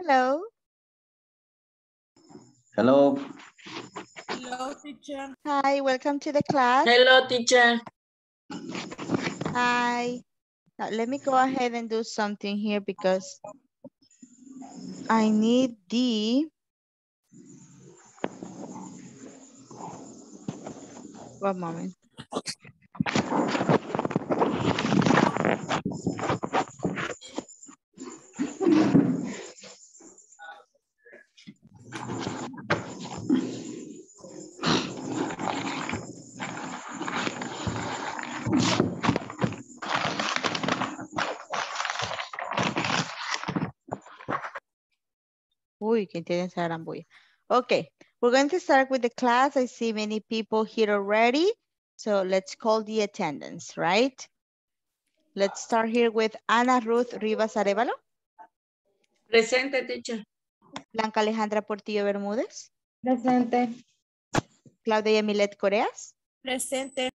Hello. Hello. Hello, teacher. Hi, welcome to the class. Hello, teacher. Hi. Now, let me go ahead and do something here because I need the one moment. Uy, que tiene esa gran bulla. Okay, we're going to start with the class. I see many people here already. So let's call the attendance, right? Let's start here with Ana Ruth Rivas Arevalo, Presente, teacher. Blanca Alejandra Portillo Bermúdez, Presente. Claudia Milet Coreas, Presente.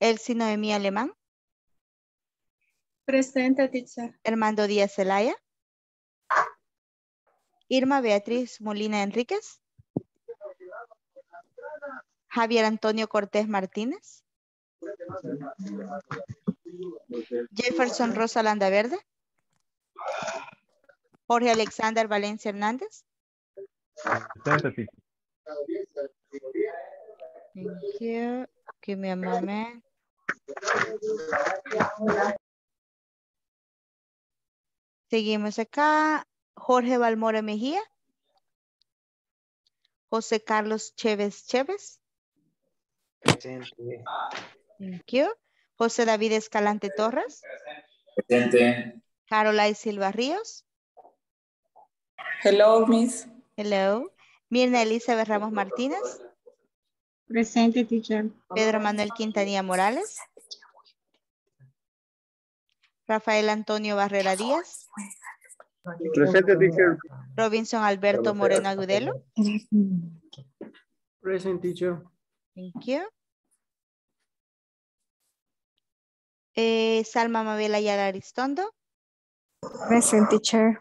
Elsie Noemí Alemán, Presente, teacher. Armando Díaz Zelaya, Irma Beatriz Molina Enríquez, Javier Antonio Cortés Martínez, Jefferson Rosa Landa Verde, Jorge Alexander Valencia Hernández, Presente, teacher. Thank you. Give me a moment. Seguimos acá. Jorge Balmora Mejía. José Carlos Chévez Chévez. Presente. Thank you. José David Escalante Torres. Presente. Caroline Silva Ríos. Hello, miss. Hello. Mirna Elizabeth Ramos Martínez. Presente, teacher. Pedro Manuel Quintanilla Morales. Rafael Antonio Barrera Díaz. Presente, teacher. Robinson Alberto Moreno Agudelo. Present, teacher. Thank you. Eh, Salma Mabel Ayala Aristondo. Present, teacher.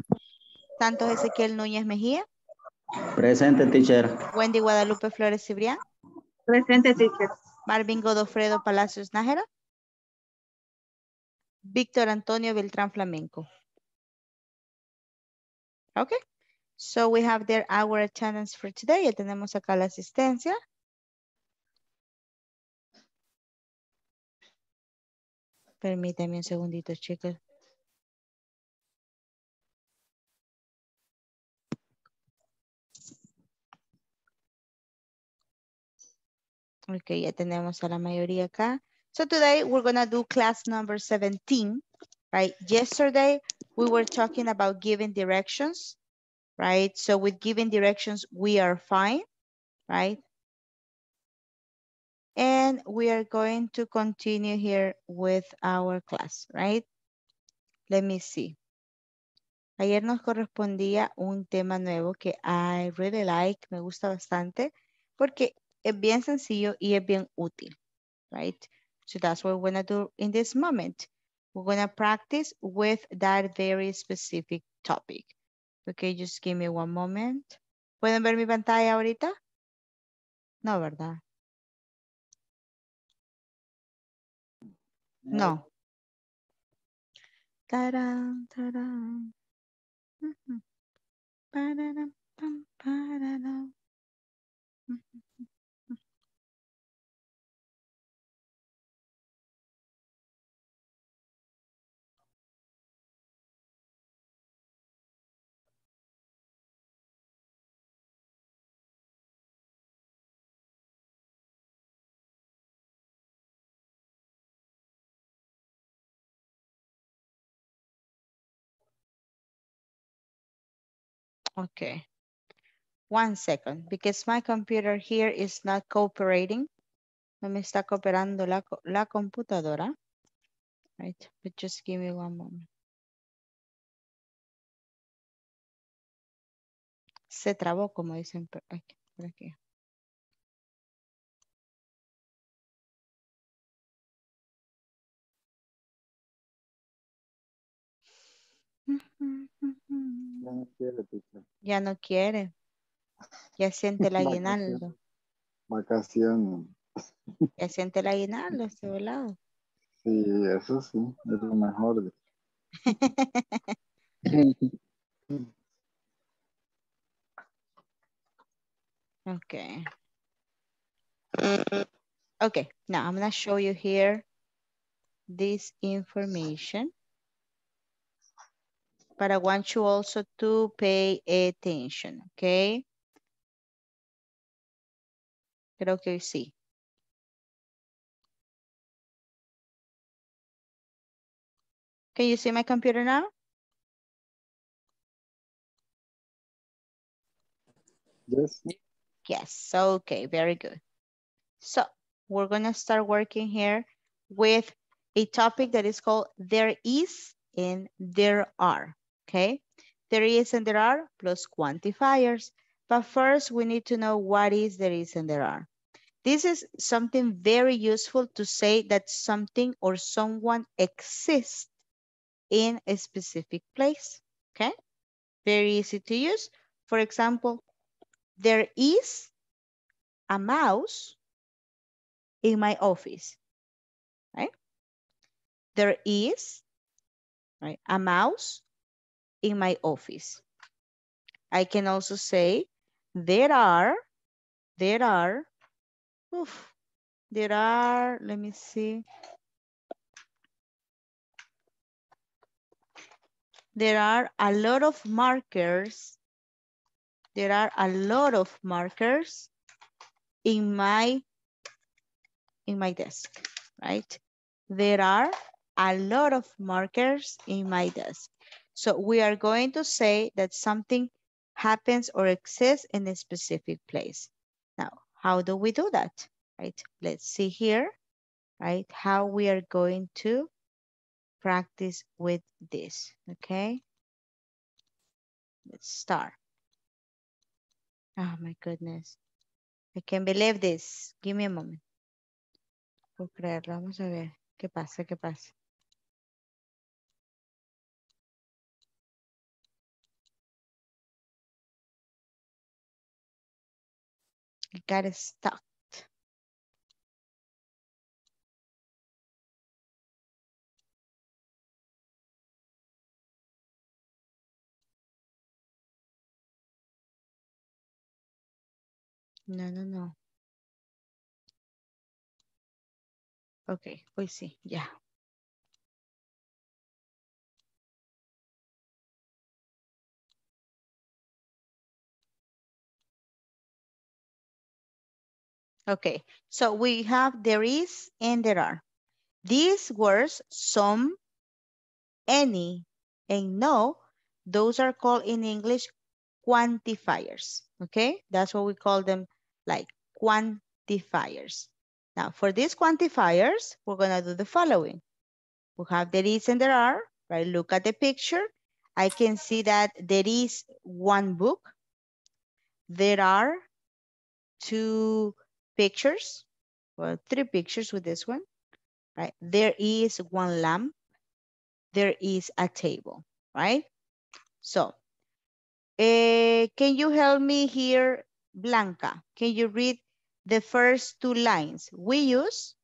Santos Ezequiel Núñez Mejía. Presente, teacher. Wendy Guadalupe Flores Cibrián. Presente, teacher. Marvin Godofredo Palacios Nájera. Víctor Antonio Beltrán Flamenco. Okay. So we have there our attendance for today. Ya tenemos acá la asistencia. Permítame un segundito, chicos. Ok, ya tenemos a la mayoría acá. So today we're gonna do class number 17, right? Yesterday we were talking about giving directions, right? So with giving directions, we are fine, right? And we are going to continue here with our class, right? Let me see. Ayer nos correspondía un tema nuevo que I really like, me gusta bastante, porque es bien sencillo y es bien útil, right? So that's what we're gonna do in this moment. We're gonna practice with that very specific topic. Okay, just give me one moment. ¿Pueden ver mi pantalla ahorita? No, ¿verdad? No. Tarán, tarán. Mm-hmm. Pararam, pam, pararam. Ujú. Okay. One second, because my computer here is not cooperating. No me está cooperando la, la computadora. Right, but just give me one moment. Se trabó, como dicen por aquí. No quiere, teacher. Ya no quiere. Ya siente el aguinaldo. Vacaciones. Ya siente el aguinaldo este volado. Sí, eso sí, es lo mejor. de- Okay. Okay, now I'm gonna show you here this information. But I want you also to pay attention, okay? Creo que sí. Can you see my computer now? Yes. Yes, okay, very good. So we're gonna start working here with a topic that is called there is and there are, okay? There is and there are plus quantifiers. But first we need to know what is there is and there are. This is something very useful to say that something or someone exists in a specific place, okay? Very easy to use. For example, there is a mouse in my office, right? There is right, a mouse in my office. I can also say there are, there are, oof, there are, let me see. There are a lot of markers there are a lot of markers in my in my desk, right? There are a lot of markers in my desk. So we are going to say that something happens or exists in a specific place. Now, how do we do that, right? Let's see here, right? How we are going to practice with this, okay? Let's start. Oh my goodness. I can't believe this. Give me a moment. Puedo. Vamos a ver. ¿Qué pasa? ¿Qué pasa? Got stuck. No, no, no. Ok, hoy sí, ya. Okay, so we have there is and there are. These words, some, any, and no, those are called in English quantifiers, okay? That's what we call them like quantifiers. Now for these quantifiers, we're gonna do the following. We have there is and there are, right? Look at the picture. I can see that there is one book. There are two pictures, well, three pictures with this one, right? There is one lamp. There is a table, right? So, eh, can you help me here, Blanca? Can you read the first two lines? We use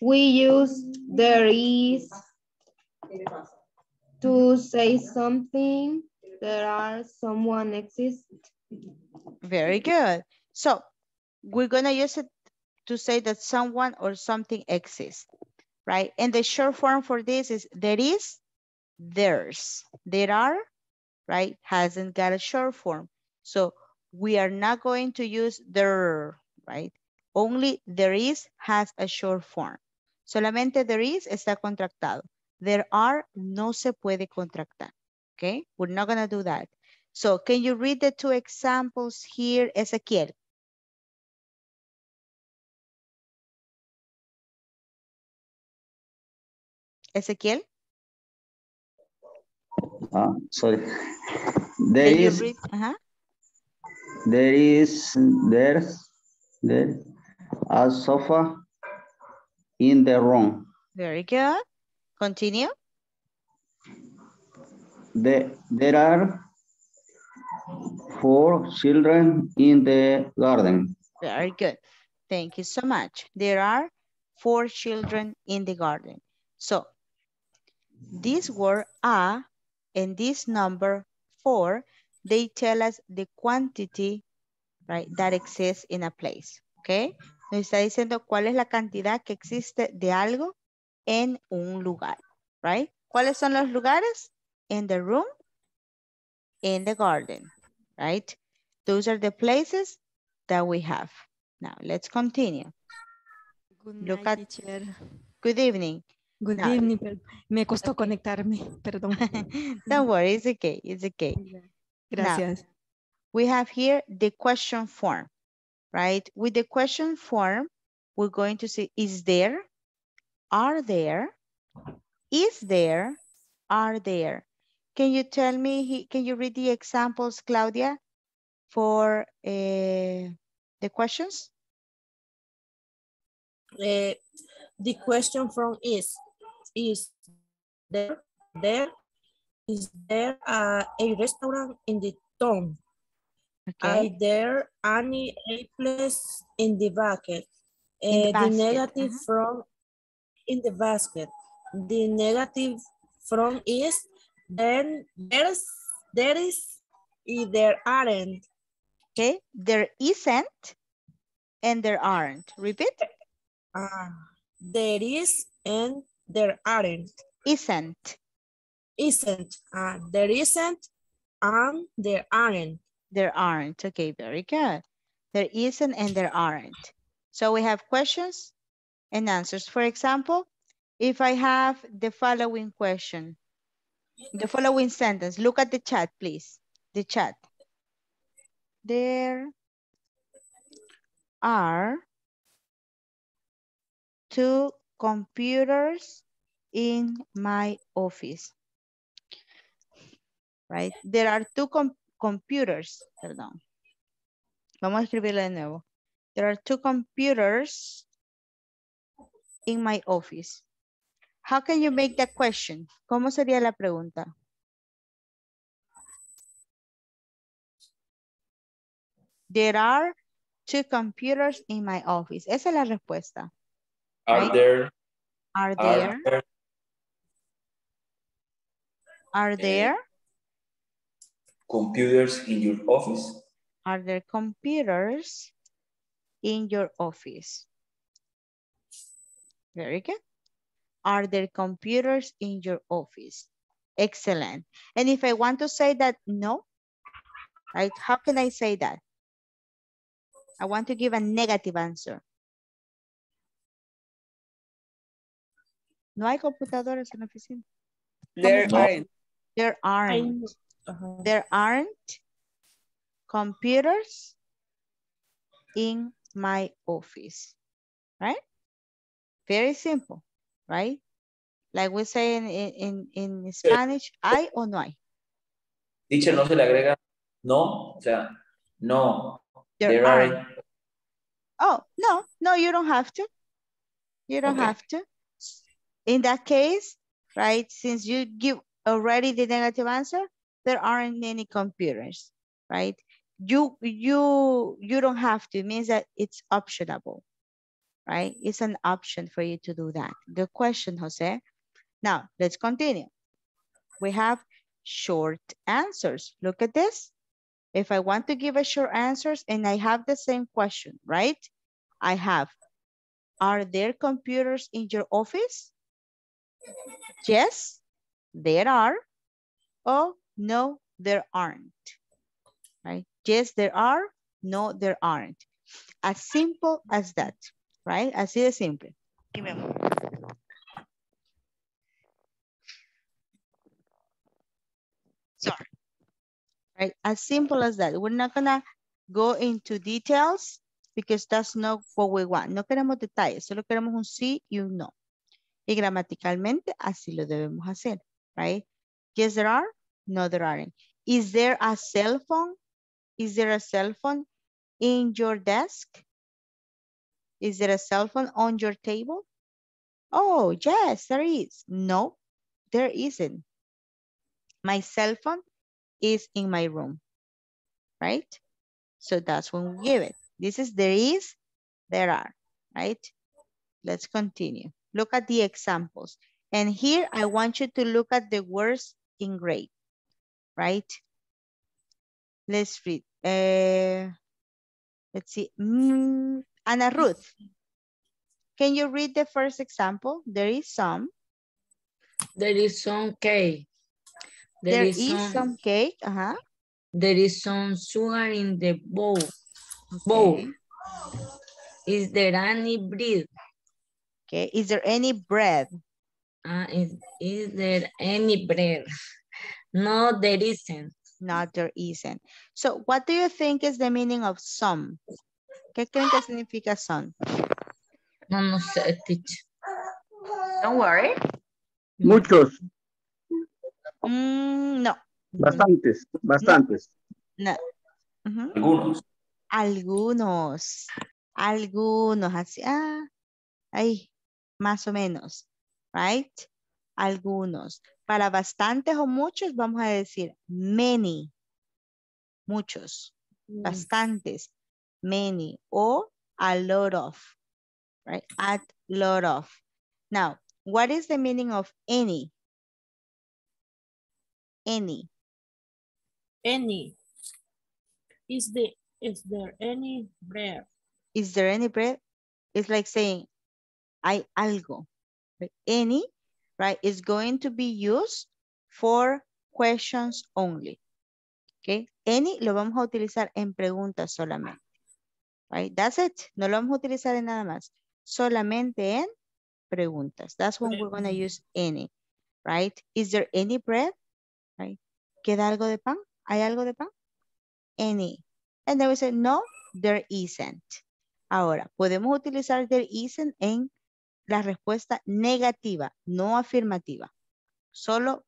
We use there is to say something. There are someone exists. Very good. So we're gonna use it to say that someone or something exists, right? And the short form for this is there is, there's. There are, right? Hasn't got a short form. So we are not going to use there, right? Only there is has a short form. Solamente there is está contractado. There are no se puede contractar. Okay, we're not gonna do that. So can you read the two examples here, Ezequiel? Ezequiel, Ah, sorry. There can is, read, uh -huh. there is, there's, there, a sofa in the room. Very good. Continue. The, there are four children in the garden. Very good. Thank you so much. There are four children in the garden. So this word a and this number four, they tell us the quantity, right, that exists in a place, okay? Nos está diciendo cuál es la cantidad que existe de algo en un lugar, right? ¿Cuáles son los lugares? In the room, in the garden, right? Those are the places that we have. Now, let's continue. Good Look at- teacher. Good evening. Good Now- evening. Me costó conectarme, perdón. Don't worry, it's okay, it's okay. Gracias. we have here the question form, right? With the question form, we're going to see is there, are there, is there, are there. Can you tell me, he- can you read the examples, Claudia, for eh, the questions? Eh, the question from is, is there, there, is there uh, a restaurant in the town? Okay. Are there any a place in the bucket? In the Eh, basket, negative uh-huh. from in the basket. The negative from is then there's there is if there aren't. okay. There isn't and there aren't. Repeat, Ah, there is and there aren't. isn't, Isn't. Ah, there isn't and there aren't. there aren't. Okay, very good. There isn't and there aren't. So we have questions and answers. For example, if I have the following question, the following sentence, look at the chat, please. The chat. There are two computers in my office. Right? There are two com- computers, perdón. Vamos a escribirlo de nuevo. There are two computers in my office. How can you make that question? ¿Cómo sería la pregunta? There are two computers in my office. Esa es la respuesta. Are Right. there, Are are there? there Are there? Eh, computers in your office? Are there computers in your office? Very good. Are there computers in your office? Excellent. And if I want to say that no, right? How can I say that? I want to give a negative answer. No hay computadoras en la oficina. There No. aren't. There aren't. Ajá. There aren't computers in my office, right? Very simple, right? Like we say in, in, in Spanish, hay o no hay. Teacher, no se le agrega no, o sea, no, There, there aren't. aren't. Oh, no, no, you don't have to. You don't Okay. have to. In that case, right, since you give already the negative answer, there aren't any computers, right? You you you don't have to. It means that it's optionable, right? It's an option for you to do that. Good question, Jose. Now, let's continue. We have short answers. Look at this. If I want to give a short answers and I have the same question, right? I have, are there computers in your office? Yes, there are. Oh, no, there aren't. Right? Yes, there are. No, there aren't. As simple as that, right? Así de simple. Give me a moment. Sorry. Right? As simple as that. We're not gonna go into details because that's not what we want. No queremos detalles, solo queremos un sí y un no. Y gramaticalmente así lo debemos hacer, right? Yes, there are. No, there aren't. Is there a cell phone? Is there a cell phone in your desk? Is there a cell phone on your table? Oh, yes, there is. No, there isn't. My cell phone is in my room, right? So that's when we give it. This is there is, there are, right? Let's continue. Look at the examples. And here I want you to look at the words in gray, right? Let's read. Uh, let's see. Mm, Ana Ruth. Can you read the first example? There is some. There is some cake. There, is, some, cake. Uh-huh. There is some sugar in the bowl. Bowl. Is there any bread? Okay. Is there any bread? Uh, is, is there any bread? No, there isn't. Not there isn't. So what do you think is the meaning of some? ¿Qué creen que significa some? No, no sé, teacher. Don't worry. Muchos, Mm, no. bastantes, bastantes. No. Algunos. Algunos. Algunos. Así. Ah, ahí. Más o menos. Right? Algunos. Para bastantes o muchos vamos a decir many. Muchos. Bastantes. Many. or a lot of. Right? A lot of. Now, what is the meaning of any? Any. Any. Is the is there any bread? Is there any bread? It's like saying, hay algo. Right? Any, right, is going to be used for questions only. Okay? Any lo vamos a utilizar en preguntas solamente. Right? That's it. No lo vamos a utilizar en nada más. Solamente en preguntas. That's when we're going to use any. Right? Is there any bread? Right? ¿Queda algo de pan? ¿Hay algo de pan? Any. And then we say, no, there isn't. Ahora, podemos utilizar there isn't en la respuesta negativa, no afirmativa. Solo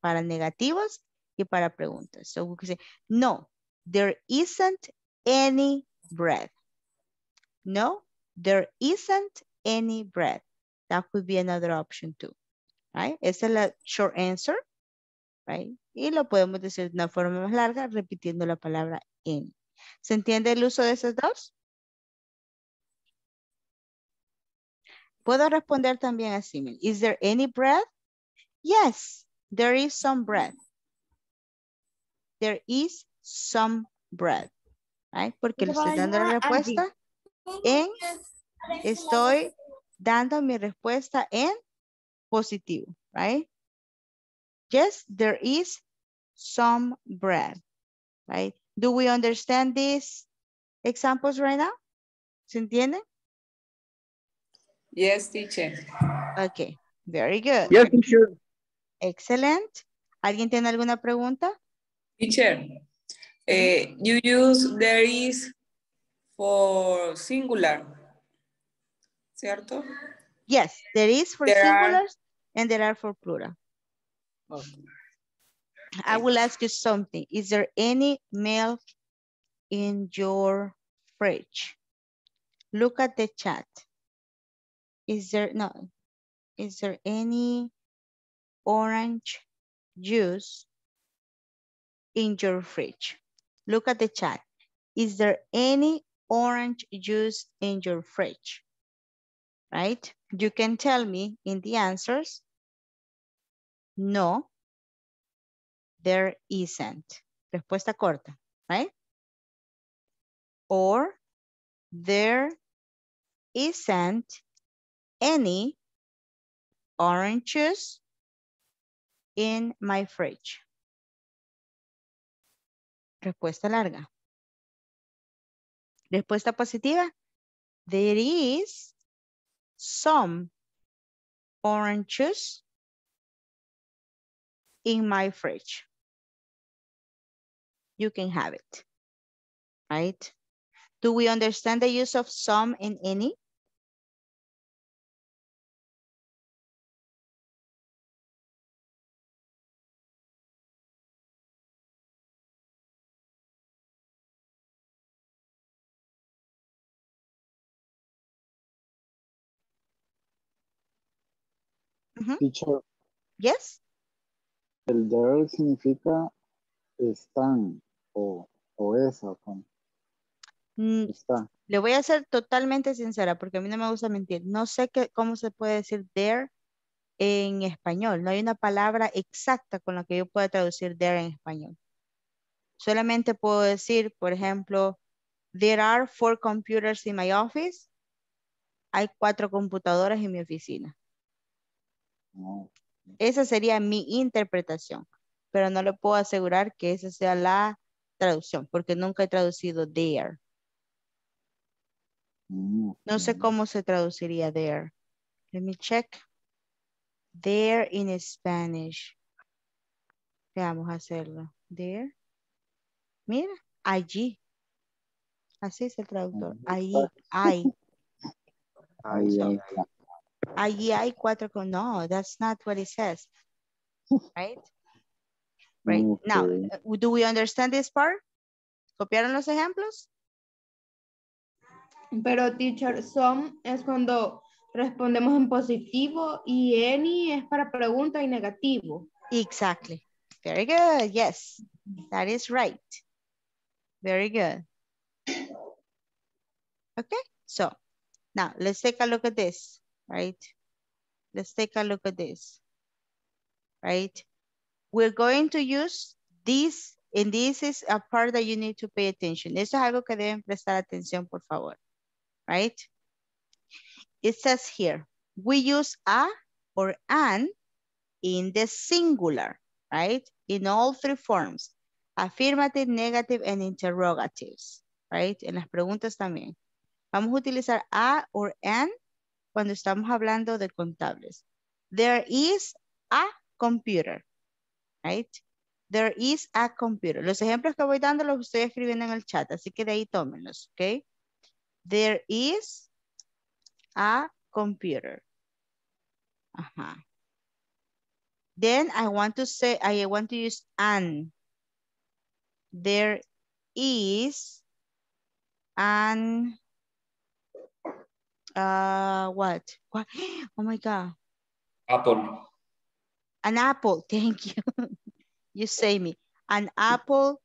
para negativos y para preguntas. So we can say, no, there isn't any bread. No, there isn't any bread. That could be another option too. Right? Esa es la short answer. Right? Y lo podemos decir de una forma más larga repitiendo la palabra any. ¿Se entiende el uso de esos dos? Puedo responder también así. Is there any bread? Yes, there is some bread. There is some bread. Right? Porque le estoy dando la respuesta en, estoy dando mi respuesta en positivo. Right? Yes, there is some bread. Right? Do we understand these examples right now? ¿Se entienden? Yes, teacher. Okay, very good. Yes, teacher. Excellent. ¿Alguien tiene alguna pregunta? Teacher, eh, you use there is for singular, ¿cierto? Yes, there is for There are- singulars and there are for plural. Okay. I will ask you something. Is there any milk in your fridge? Look at the chat. Is there, no, is there any orange juice in your fridge? Look at the chat. Is there any orange juice in your fridge? Right? You can tell me in the answers. No, there isn't. Respuesta corta, right? Or there isn't any orange juice in my fridge. Respuesta larga. Respuesta positiva. There is some orange juice in my fridge. You can have it, right? Do we understand the use of some and any? Teacher, Yes. el there significa están o, o es o con Mm, está. Le voy a ser totalmente sincera porque a mí no me gusta mentir. No sé qué, cómo se puede decir there en español. No hay una palabra exacta con la que yo pueda traducir there en español. Solamente puedo decir, por ejemplo, there are four computers in my office. Hay cuatro computadoras en mi oficina. Esa sería mi interpretación, pero no le puedo asegurar que esa sea la traducción porque nunca he traducido there. Mm, No sé ok. cómo se traduciría there. Let me check. There in Spanish. Veamos hacerlo. There. Mira, allí. Así es el traductor. Ahí, So, ahí, ahí. Allí hay cuatro con. No, that's not what it says. Right? Right. Now, Ok. uh, do we understand this part? ¿Copiaron los ejemplos? Pero teacher, some es cuando respondemos en positivo y any es para pregunta y negativo. Exactly. Very good. Yes, that is right. Very good. Okay, so now let's take a look at this, right? Let's take a look at this, right? We're going to use this, and this is a part that you need to pay attention. Eso es algo que deben prestar atención, por favor, right? It says here, we use a or an in the singular, right? In all three forms, affirmative, negative, and interrogatives, right? En las preguntas también. Vamos a utilizar a or an cuando estamos hablando de contables. There is a computer, right? There is a computer. Los ejemplos que voy dando los estoy escribiendo en el chat, así que de ahí tómenlos, ¿ok? There is a computer. Ajá. Then I want to say, I want to use an. There is an, uh, what? What? Oh my God. Apple. An apple, thank you. you say me. An apple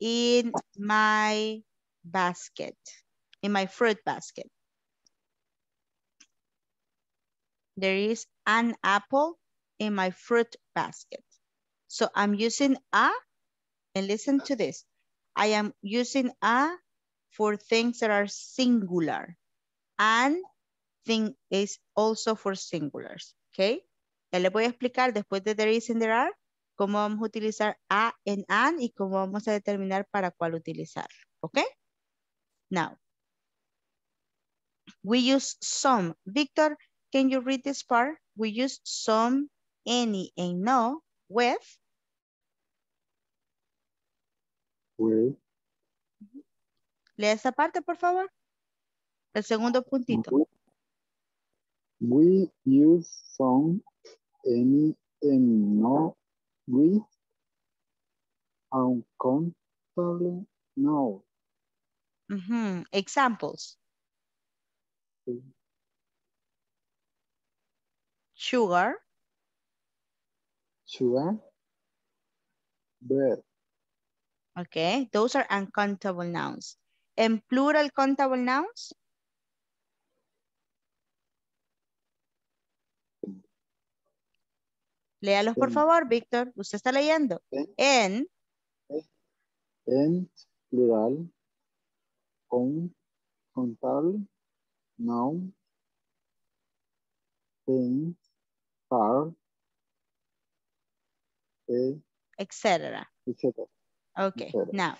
in my basket, in my fruit basket. There is an apple in my fruit basket. So I'm using a, and listen to this. I am using a for things that are singular. And thing is also for singulars, okay? Ya les voy a explicar después de there is and there are, cómo vamos a utilizar a en an y cómo vamos a determinar para cuál utilizar, okay? Now, we use some. Victor, can you read this part? We use some, any, and no with With, Lea esa parte, por favor. El segundo puntito. we, we use some, any, and no with uncountable no. Examples. Sugar, Sugar, bread, okay. Those are uncountable nouns. En plural countable nouns, léalos por favor, Víctor. Usted está leyendo. En. En, plural, con, contable, noun, things, car, eh, etc. etc. Okay, now,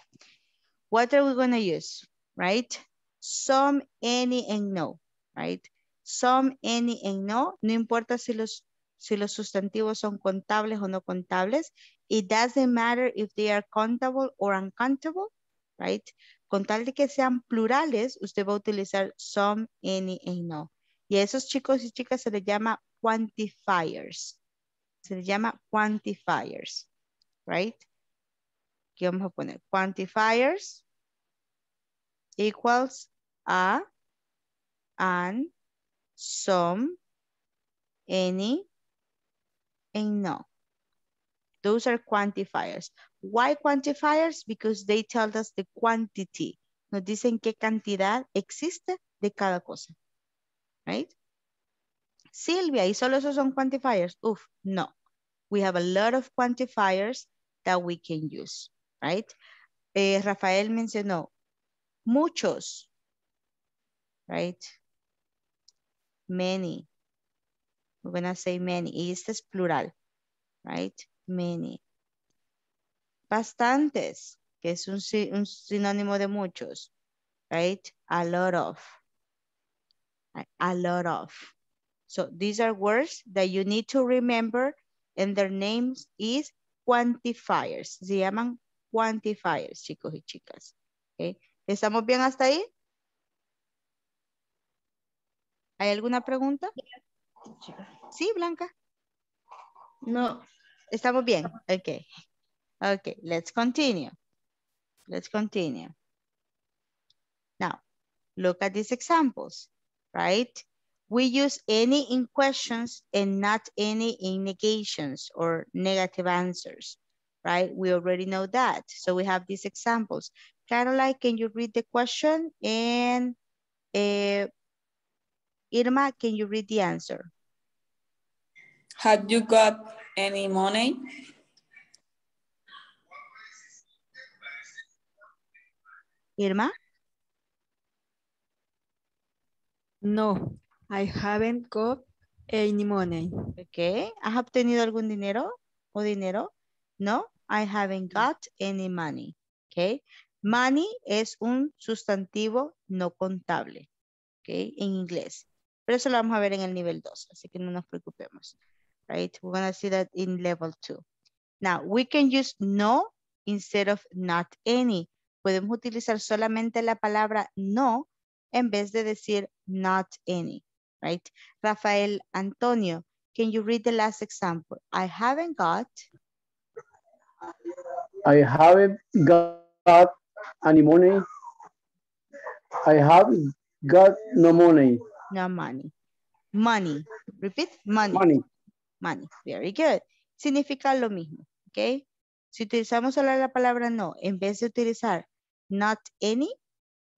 what are we going to use, right? Some, any, and no, right? Some, any, and no. No importa si los, si los sustantivos son contables o no contables. It doesn't matter if they are countable or uncountable, right? Con tal de que sean plurales, usted va a utilizar some, any, and no. Y a esos chicos y chicas se les llama quantifiers. Se les llama quantifiers, right? Aquí vamos a poner quantifiers equals a, an, some, any, and no. Those are quantifiers. Why quantifiers? Because they tell us the quantity. Nos dicen qué cantidad existe de cada cosa. Right? Silvia, ¿y solo esos son quantifiers? Uf, no. We have a lot of quantifiers that we can use. Right? Eh, Rafael mencionó muchos. Right? Many. We're going to say many. Y este es plural. Right? Many. Bastantes, que es un, si- un sinónimo de muchos. Right? A lot of. A lot of. So these are words that you need to remember and their names is quantifiers. Se llaman quantifiers, chicos y chicas. ¿Estamos bien hasta ahí? ¿Hay alguna pregunta? Sí, Blanca. No. ¿Estamos bien? Okay. Okay, let's continue. Let's continue. Now, look at these examples, right? We use any in questions and not any in negations or negative answers, right? We already know that. So we have these examples. Caroline, can you read the question? And uh, Irma, can you read the answer? Have you got any money? Irma? No, I haven't got any money. Okay. ¿Has obtenido algún dinero o dinero? No, I haven't got any money. Okay. Money es un sustantivo no contable. Okay, en inglés. Pero eso lo vamos a ver en el nivel 2, así que no nos preocupemos. Right? We're going to see that in level 2. Now, we can use no instead of not any. Podemos utilizar solamente la palabra no en vez de decir not any. Right? Rafael Antonio, can you read the last example? I haven't got, I haven't got any money. I haven't got no money. no money. Money. Repeat, money. Money. Money. Very good. Significa lo mismo, ¿ok? Si utilizamos solo la palabra no, en vez de utilizar not any,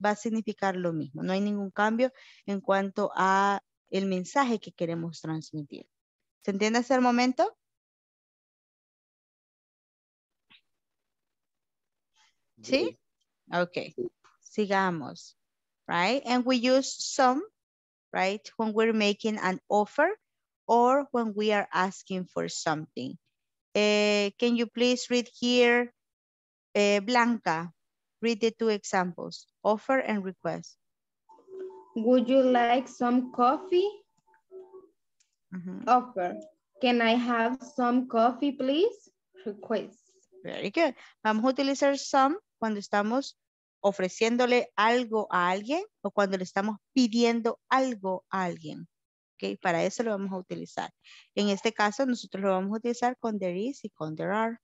va a significar lo mismo. No hay ningún cambio en cuanto a el mensaje que queremos transmitir. ¿Se entiende hasta el momento? ¿Sí? Ok. Sigamos. Right? And we use some, right? When we're making an offer or when we are asking for something. Eh, can you please read here, eh, Blanca? Read the two examples, offer and request. Would you like some coffee? Mhm. Offer. Can I have some coffee, please? Request. Very good. Vamos a utilizar some cuando estamos ofreciéndole algo a alguien o cuando le estamos pidiendo algo a alguien. ¿Ok? Para eso lo vamos a utilizar. En este caso, nosotros lo vamos a utilizar con there is y con there are.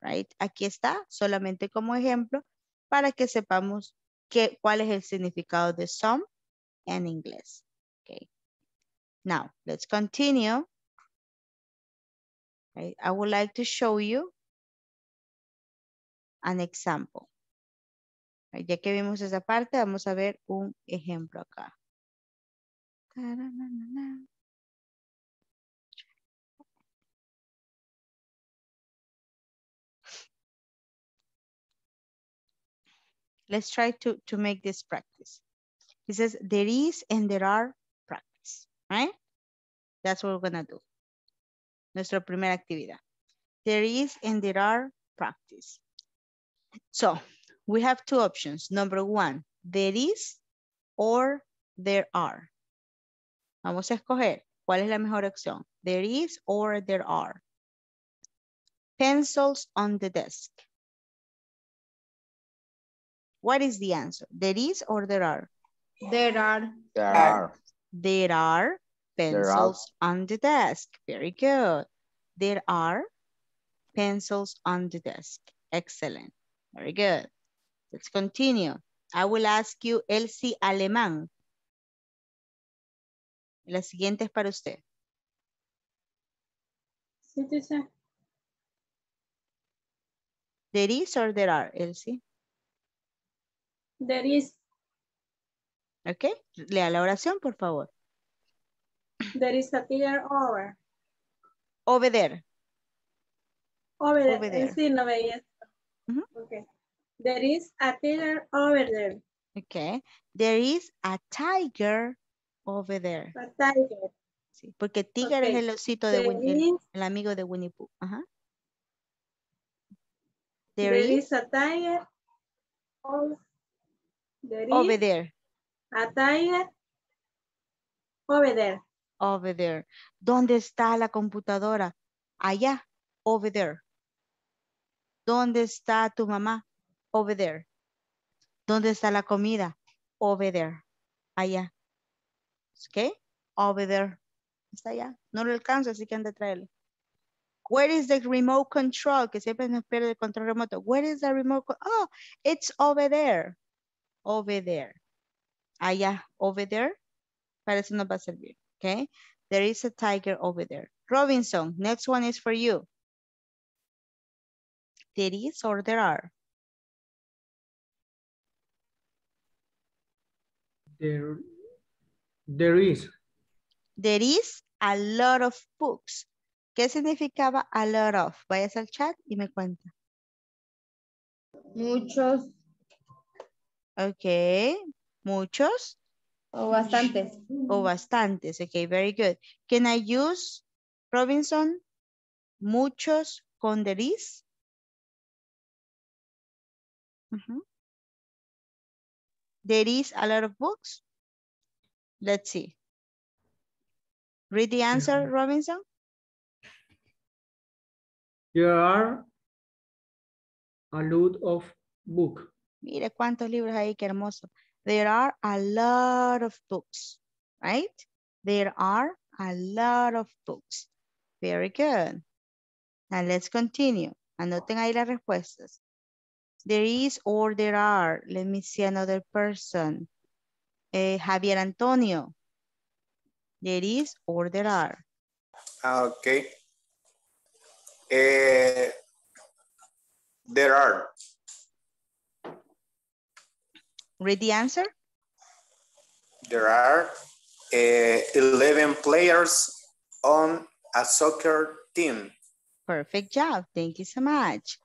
Right? Aquí está, solamente como ejemplo, para que sepamos que, cuál es el significado de some en inglés. Okay. Now, let's continue. I would like to show you an example. Ya que vimos esa parte, vamos a ver un ejemplo acá. Let's try to, to make this practice. It says there is and there are practice, right? That's what we're gonna do. Nuestra primera actividad. There is and there are practice. So we have two options. Number one, there is or there are. Vamos a escoger cuál es la mejor opción. There is or there are. Pencils on the desk. What is the answer? There is or there are? There are. There are. There are pencils on the desk. Very good. There are pencils on the desk. Excellent. Very good. Let's continue. I will ask you Elsie Alemán. La siguiente es para usted. Sí, teacher. There is or there are, Elsie? There is, Ok, lea la oración, por favor. there is a tiger over. Over there. Over there. Over there. Sí, no veía. Okay. There is a tiger over there. Ok. There is a tiger over there. Tiger. Sí, porque tiger es el osito de Winnie, el, amigo de Winnie Pooh. Ajá. There, There is, is a tiger. over- There over there. a tiger over there. Over there. ¿Dónde está la computadora? Allá. Over there. ¿Dónde está tu mamá? Over there. ¿Dónde está la comida? Over there. Allá. ¿Ok? Over there. Está allá. No lo alcanza, así que anda a traerlo. Where is the remote control? Que siempre nos pierde el control remoto. Where is the remote? Oh, it's over there. Over there. Allá. Over there. Para eso nos va a servir. Okay. There is a tiger over there. Robinson, next one is for you. There is or there are? There, there is. There is a lot of books. ¿Qué significaba a lot of? Vayas al chat y me cuenta. Muchos Ok. Muchos o bastantes. o bastantes. Ok, very good. Can I use, Robinson, muchos con there is? There is a lot of books? Let's see. Read the answer, Robinson. There are a lot of book. Mire cuántos libros hay, qué hermoso. There are a lot of books, right? There are a lot of books. Very good. Now let's continue. Anoten ahí las respuestas. There is or there are. Let me see another person. Eh, Javier Antonio. There is or there are. Ah, Okay. Eh, there are. Read the answer. There are eh, 11 players on a soccer team. Perfect job. Thank you so much.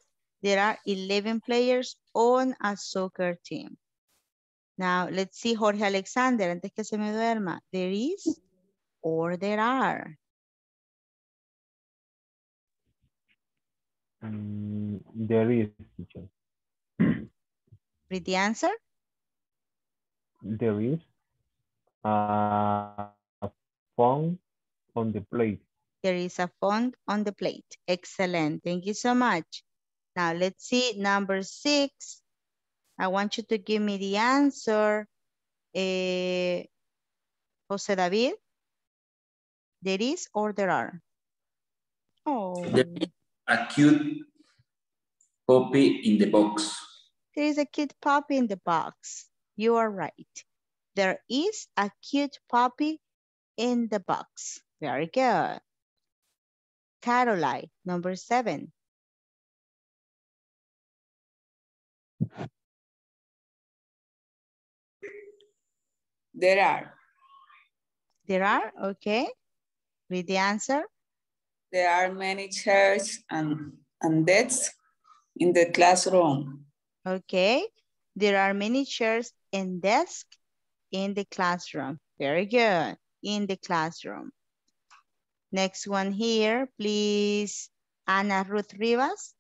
There are 11 players on a soccer team. Now, let's see Jorge Alexander, antes que se me duerma. There is or there are. Mm, there is, teacher. Read the answer. There is a phone on the plate. There is a font on the plate. Excellent. Thank you so much. Now, let's see number six. I want you to give me the answer. Eh, Jose David. There is or there are? Oh. There is a cute puppy in the box. There is a cute puppy in the box. You are right. There is a cute puppy in the box. Very good. Caroline, number seven. There are. There are, okay. Read the answer. There are many chairs and, and desks in the classroom. Okay. There are many chairs and desks in the classroom. Very good. In the classroom. Next one here, please. Ana Ruth Rivas.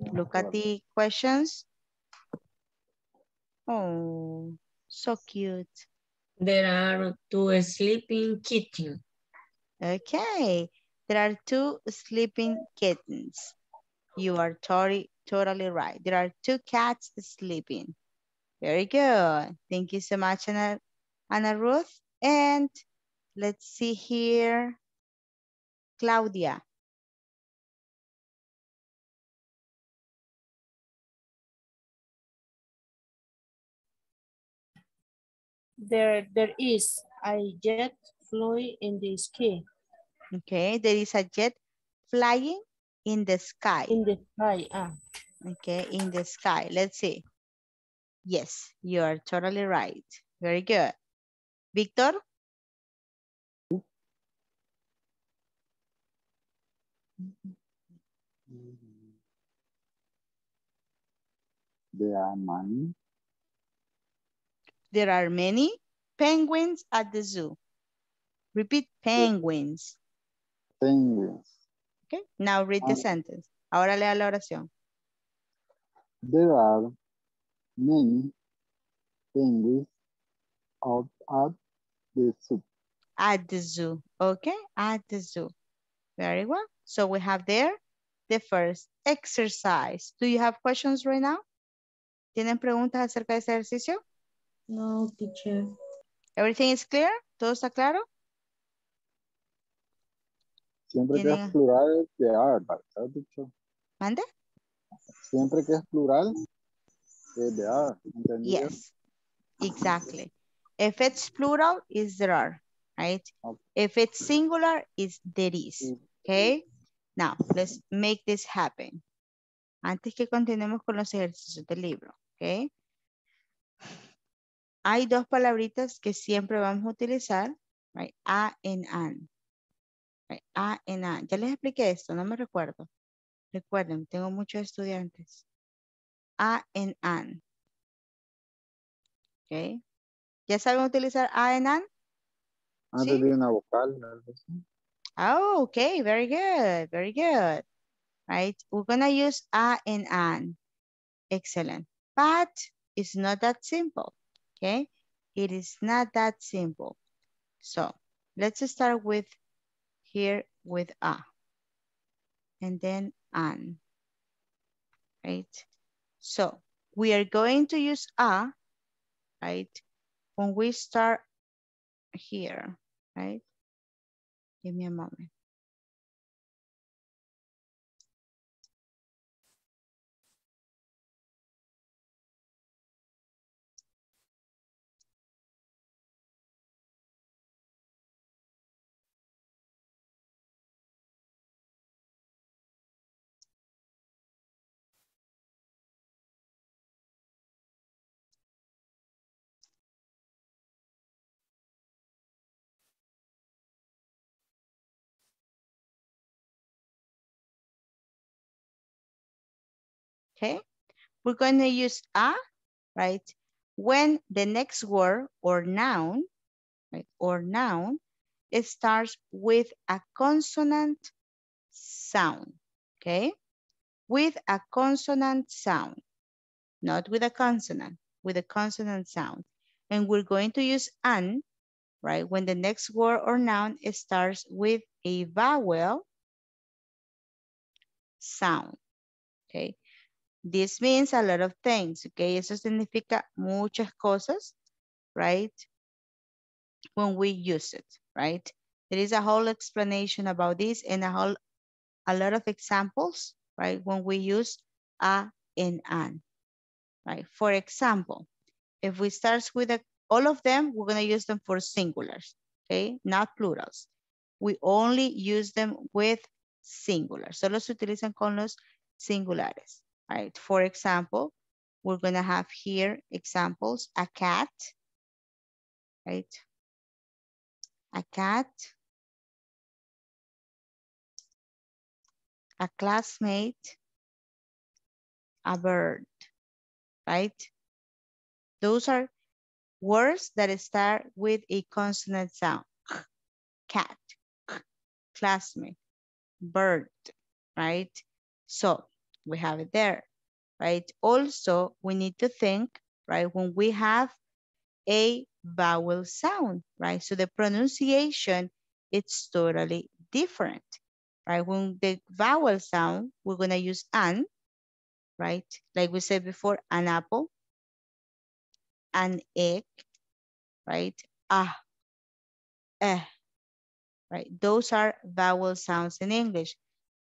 Look at the questions. Oh, so cute. There are two sleeping kittens. Okay, there are two sleeping kittens. You are totally, totally right. There are two cats sleeping. Very good. Thank you so much, Ana, Ana Ruth. And let's see here, Claudia. There, there is a jet flying in the sky. Okay, there is a jet flying in the sky. In the sky, ah. Okay, in the sky. Let's see. Yes, you are totally right. Very good. Victor? There are many There are many penguins at the zoo. Repeat, penguins. penguins. Okay, now read the Ah. sentence. Ahora lea la oración. There are many penguins out at the zoo. At the zoo. Okay, at the zoo. Very well. So we have there the first exercise. Do you have questions right now? ¿Tienen preguntas acerca de ese ejercicio? No, teacher. Everything is clear? ¿Todo está claro? Siempre que es plural, there are, ¿verdad, teacher? ¿Mande? Siempre que es plural, eh, there are. Yes, exactly. If it's plural, is there are, right? Okay. If it's singular, is there is, okay? Now, let's make this happen. Antes que continuemos con los ejercicios del libro, okay? Hay dos palabritas que siempre vamos a utilizar, right? A en an. Right? A en an. Ya les expliqué esto, no me recuerdo. Recuerden, tengo muchos estudiantes. A en an. Okay. ¿Ya saben utilizar a en an? Antes Sí. de una vocal, así. Oh, okay, very good, very good. Right, we're gonna use a and an. Excellent. But it's not that simple, okay? It is not that simple. So let's start with here with a and then an, right? So we are going to use a, right? When we start here, right? Give me a moment. Okay? We're going to use a, right? When the next word or noun, right, or noun, it starts with a consonant sound, okay? With a consonant sound, not with a consonant, with a consonant sound. And we're going to use an, right? When the next word or noun starts with a vowel sound, okay? This means a lot of things, okay? Eso significa muchas cosas, right? When we use it, right? There is a whole explanation about this and a whole, a lot of examples, right? When we use a and an, right? For example, if we start with a, all of them, we're gonna use them for singulars, okay? Not plurals. We only use them with singulars. Solo se utilizan con los singulares right? For example, we're gonna have here examples, a cat, right? A cat, a classmate, a bird, right? Those are words that start with a consonant sound. Cat, classmate, bird, right? So we have it there, right? Also, we need to think, right, when we have a vowel sound, right? So the pronunciation, it's totally different, right? When the vowel sound, we're gonna use an, right? Like we said before, an apple, an egg, right? Ah, eh, right? Those are vowel sounds in English.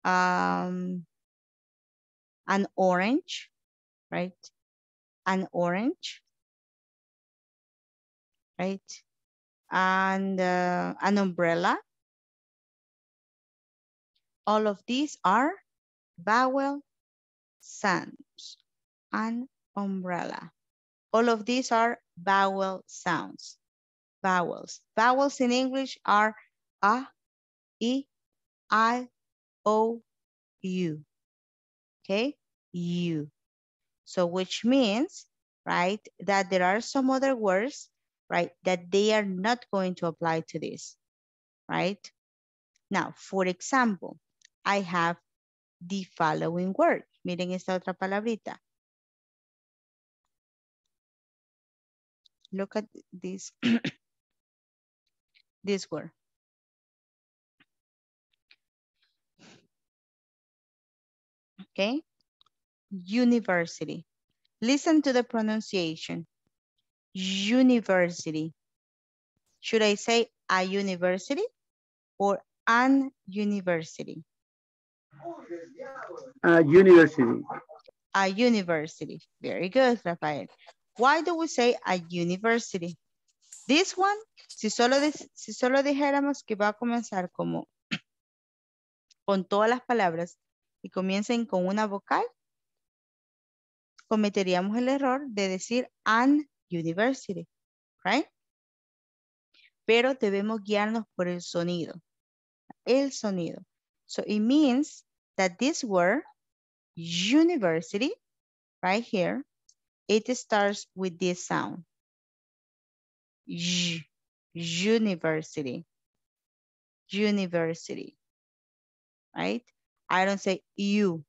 Um, an orange, right? An orange, right? And uh, an umbrella. All of these are vowel sounds. An umbrella. All of these are vowel sounds. Vowels. Vowels in English are a, e, i, o, u. Okay, You. So which means, right, that there are some other words, right, that they are not going to apply to this, right? Now, for example, I have the following word. Miren esta otra palabrita. Look at this, this word. Okay, university. Listen to the pronunciation. University. Should I say a university or an university? Uh, university. A university. Very good, Rafael. Why do we say a university? This one, si solo, si solo dijéramos que va a comenzar como con todas las palabras comiencen con una vocal, cometeríamos el error de decir an university, right? Pero debemos guiarnos por el sonido. El sonido. So it means that this word, university, right here, it starts with this sound. University, university, right? I don't say you,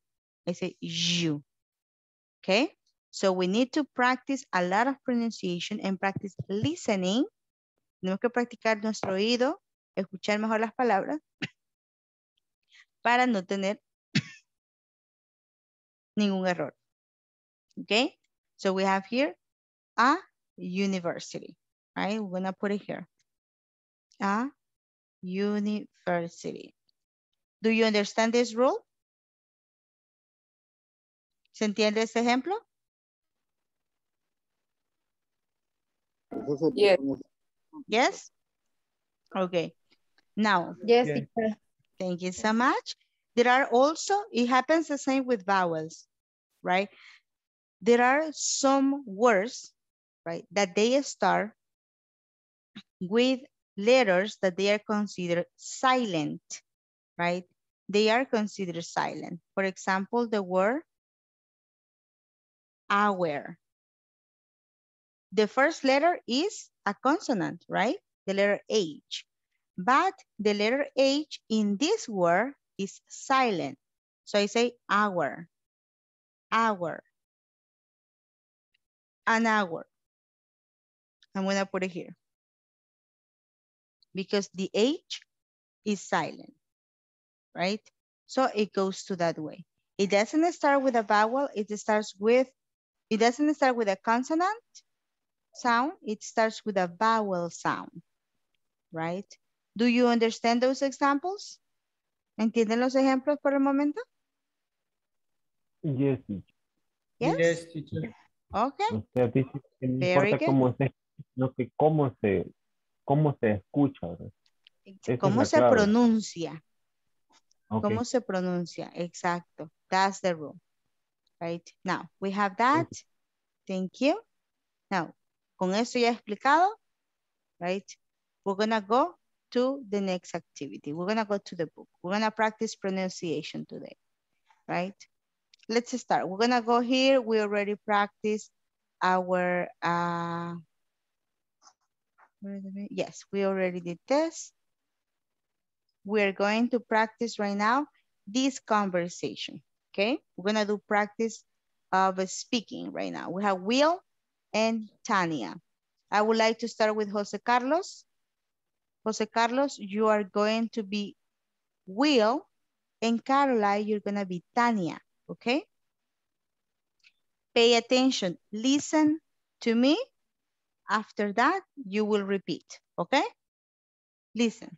I say you, okay? So we need to practice a lot of pronunciation and practice listening. Tenemos que practicar nuestro oído, escuchar mejor las palabras para no tener ningún error. Okay? So we have here a university, right? We're gonna put it here. A university. Do you understand this rule? ¿Se entiende este ejemplo? Yes. Yes? Okay. Now. Yes, Yeah. teacher. Thank you so much. There are also, it happens the same with vowels, right? There are some words, right, that they start with letters that they are considered silent, right? They are considered silent. For example, the word hour. The first letter is a consonant, right? The letter H. But the letter H in this word is silent. So I say hour, hour, an hour. I'm gonna put it here. Because the H is silent, right? So it goes to that way. It doesn't start with a vowel, it starts with, it doesn't start with a consonant sound, it starts with a vowel sound, right? Do you understand those examples? ¿Entienden los ejemplos por el momento? Yes, teacher. Yes? Yes, teacher. Okay. O sea, dice que no Very importa good. cómo se, sino que cómo se, cómo se escucha, ¿verdad? Esa es ¿Cómo se clave. pronuncia? Ok. ¿Cómo se pronuncia? Exacto. That's the rule. Right. Now, we have that. Thank you. Now, con eso ya explicado, right? We're gonna go to the next activity. We're gonna go to the book. We're gonna practice pronunciation today, right? Let's start. We're gonna go here. We already practiced our, uh, where is it? yes, we already did this. We're going to practice right now this conversation, okay? We're gonna do practice of speaking right now. We have Will and Tania. I would like to start with Jose Carlos. Jose Carlos, you are going to be Will, and Caroline, you're gonna be Tania, okay? Pay attention, listen to me. After that, you will repeat, okay? Listen.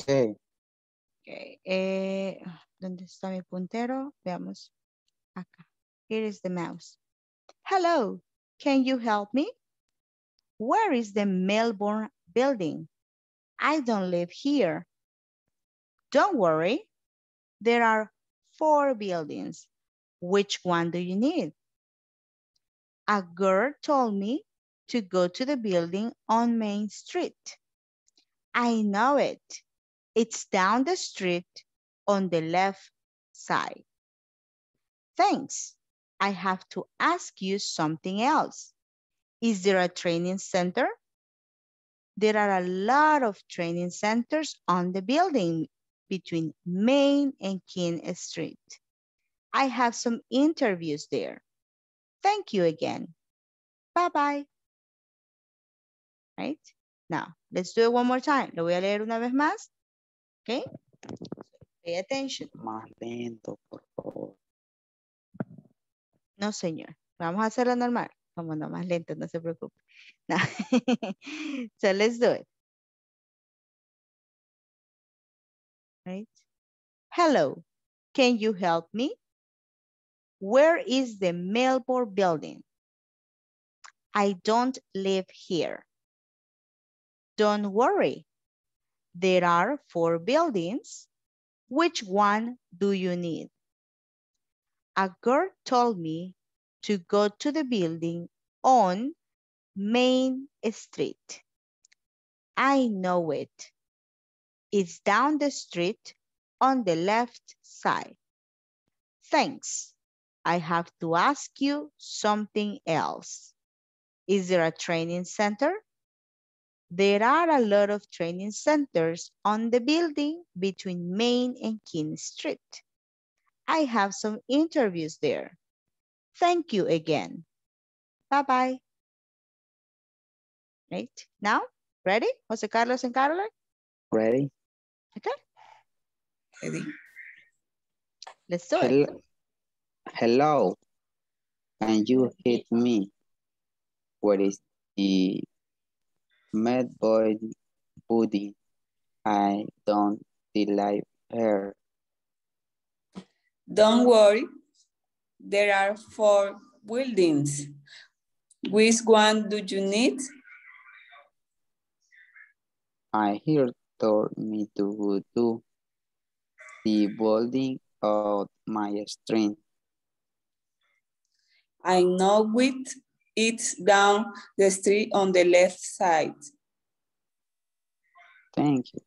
Okay. Eh, ¿Dónde está mi puntero? Veamos. Acá. Here is the mouse. Hello, can you help me? Where is the Melbourne building? I don't live here. Don't worry. There are four buildings. Which one do you need? A girl told me to go to the building on Main Street. I know it. It's down the street on the left side. Thanks. I have to ask you something else. Is there a training center? There are a lot of training centers on the building between Main and King Street. I have some interviews there. Thank you again. Bye-bye. Right? Now, let's do it one more time. Lo voy a leer una vez más. Okay? Pay attention. Más lento, por favor. No, señor. Vamos a hacerlo normal. Como no, más lento, no se preocupe. No. so let's do it. Right? Hello, can you help me? Where is the Melbourne building? I don't live here. Don't worry. There are four buildings. Which one do you need? A girl told me to go to the building on Main Street. I know it. It's down the street on the left side. Thanks. I have to ask you something else. Is there a training center? There are a lot of training centers on the building between Main and King Street. I have some interviews there. Thank you again. Bye-bye. Right, now, ready? Jose Carlos and Caroline? Ready? Okay, Ready? let's do it. Hello. Hello. Can you hit me? What is the mad boy pudding? I don't like her. Don't worry. There are four buildings. Which one do you need? I hear told me to go to the building of my strength. I know it. It's down the street on the left side. Thank you.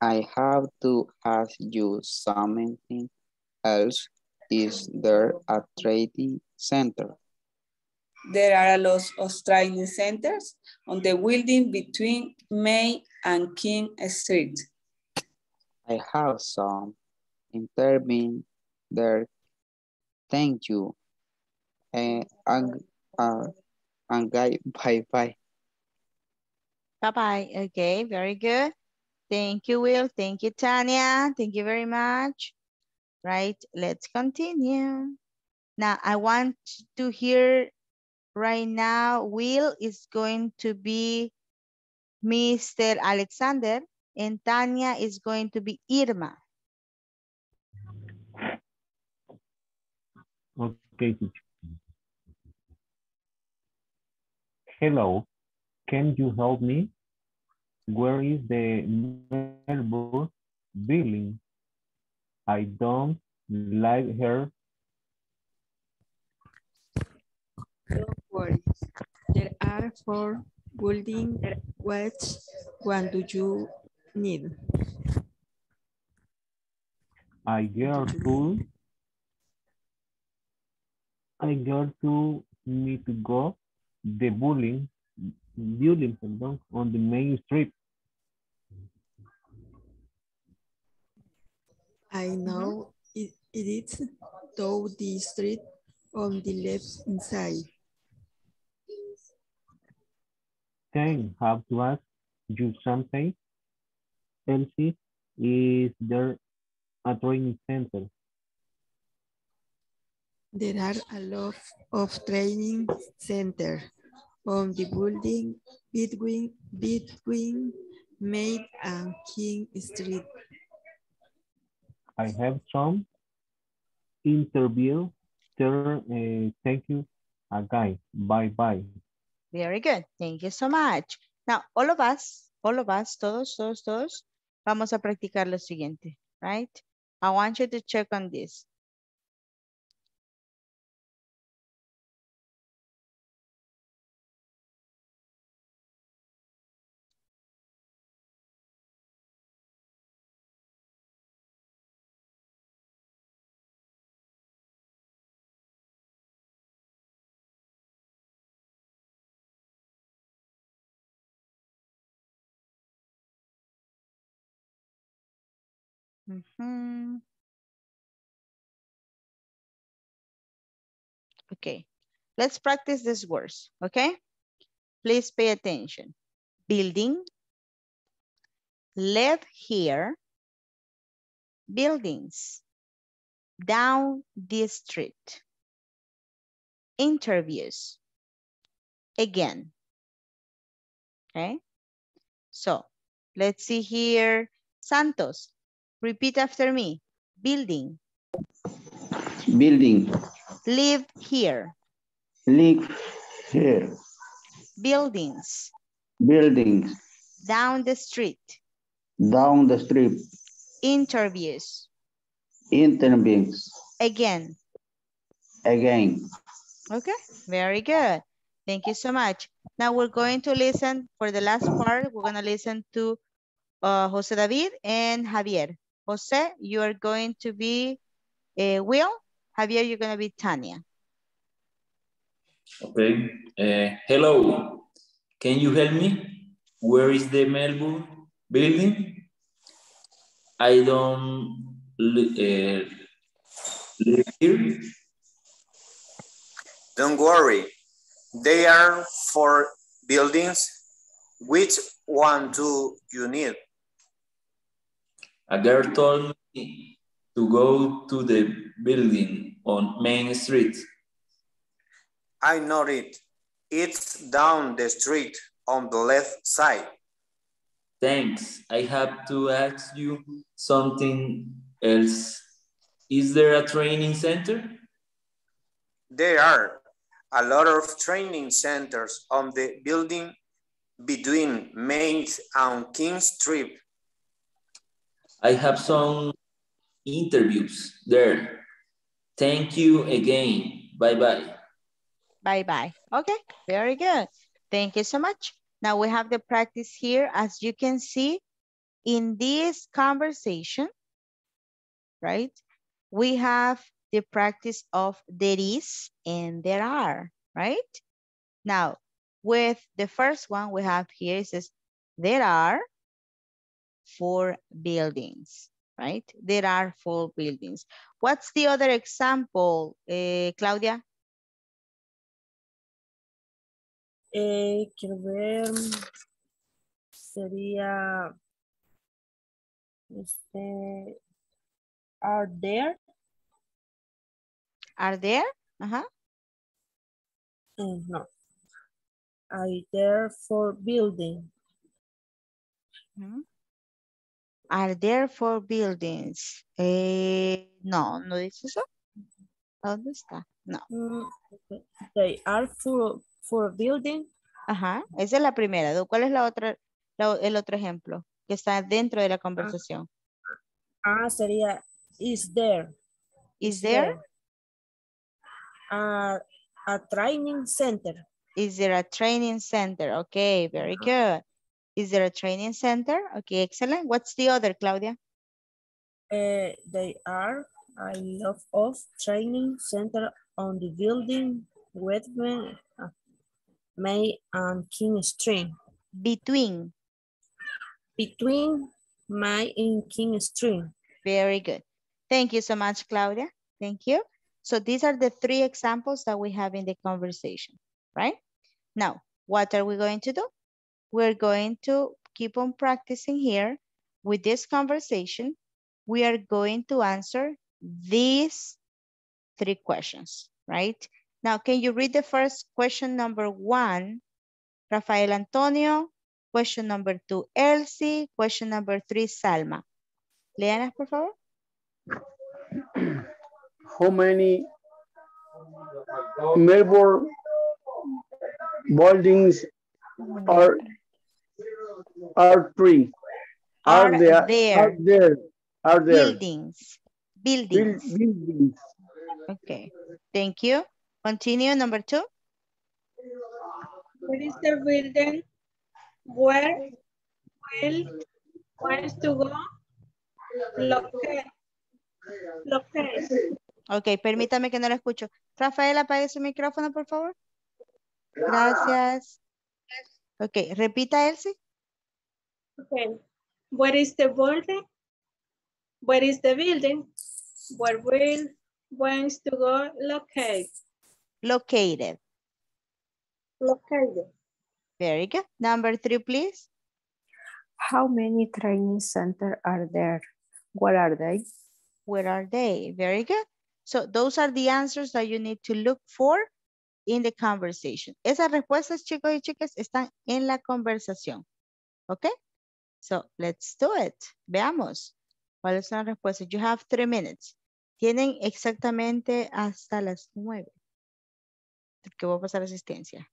I have to ask you something else. Is there a trading center? There are a lot of trading centers on the building between May and King Street. I have some intervene there. Thank you. Eh, and, and, uh, and guy, bye bye. Bye-bye. Okay, very good. Thank you, Will. Thank you, Tanya. Thank you very much. Right, let's continue. Now, I want to hear right now, Will is going to be Mr. Alexander and Tanya is going to be Irma. Okay, teacher. Hello, can you help me? Where is the Melbourne building? I don't like her. Don't worry. There are four buildings. Which one do you need? I get to I get to need to go the building building pardon, on the main street. I know it, it is though the street on the left side. Then have to ask you something. Elsie, is there a training center? There are a lot of training center on the building between between Main and King Street. I have some interview there. Uh, thank you, a guy. Bye bye. Very good. Thank you so much. Now, all of us, all of us, todos, todos, todos, vamos a practicar lo siguiente, right? I want you to check on this. Ujú. Okay, let's practice these words, okay? Please pay attention. Building, live here, buildings, down the street, interviews, again, okay? So, let's see here. Santos, repeat after me. Building, Building, live here, live here, buildings, buildings, down the street, down the street, interviews, interviews, again. again. Okay, very good. Thank you so much. Now we're going to listen for the last part. We're going to listen to uh, Jose David and Javier. Jose, you are going to be uh, Will. Javier, you're going to be Tanya. Okay. Uh, hello. Can you help me? Where is the Melbourne building? I don't li- uh, live here. Don't worry. They are four buildings. Which one do you need? A girl told me to go to the building on Main Street. I know it. It's down the street on the left side. Thanks. I have to ask you something else. Is there a training center? There are a lot of training centers on the building between Main and King Street. I have some interviews there. Thank you again. Bye-bye. Bye-bye. Okay, very good. Thank you so much. Now we have the practice here. As you can see in this conversation, right? We have the practice of there is and there are, right? Now, with the first one we have here, it says there are four buildings, right? There are four buildings. What's the other example, eh, Claudia? Eh, quiero ver. Sería. Este. Are there? Are there? Ajá. Mm, no. Are there for building? Ujú. Are there four buildings? Eh, no, no dice eso. ¿Dónde está? No. Mm. They are for, for building. Ajá, esa es la primera. ¿De ¿Cuál es la otra, la- el otro ejemplo que está dentro de la conversación? Ah, sería is there. Is there? A, a training center. Is there a training center? Okay, very good. Is there a training center? Okay, excellent. What's the other, Claudia? Eh, they are a lot of training center on the building with uh, May and King Street. Between. Between May and King Street. Very good. Thank you so much, Claudia. Thank you. So these are the three examples that we have in the conversation, right? Now, what are we going to do? We're going to keep on practicing here with this conversation. We are going to answer these three questions, right? Now, can you read the first question number one? Rafael Antonio. Question number two, Elsie. Question number three, Salma. Leanas, por favor. How many Melbourne buildings are are three? Are there? there. Are there? Are there? Buildings. Buildings. buildings. Okay, thank you. Continue, number two. Where is the building? Where will wants to go? Locate. Locate. Ok, permítame que no lo escucho. Rafael, apague su micrófono, por favor. Gracias. Ok, repita, Elsie. Okay. Where is the building? Where is the building? Where will wants to go locate? Located. Located. Very good. Number three, please. How many training centers are there? What are they? Where are they? Very good. So those are the answers that you need to look for in the conversation. Esas respuestas, chicos y chicas, están en la conversación. ¿Ok? So let's do it. Veamos. ¿Cuáles son las respuestas? You have three minutes. Tienen exactamente hasta las nueve. Que voy a pasar asistencia.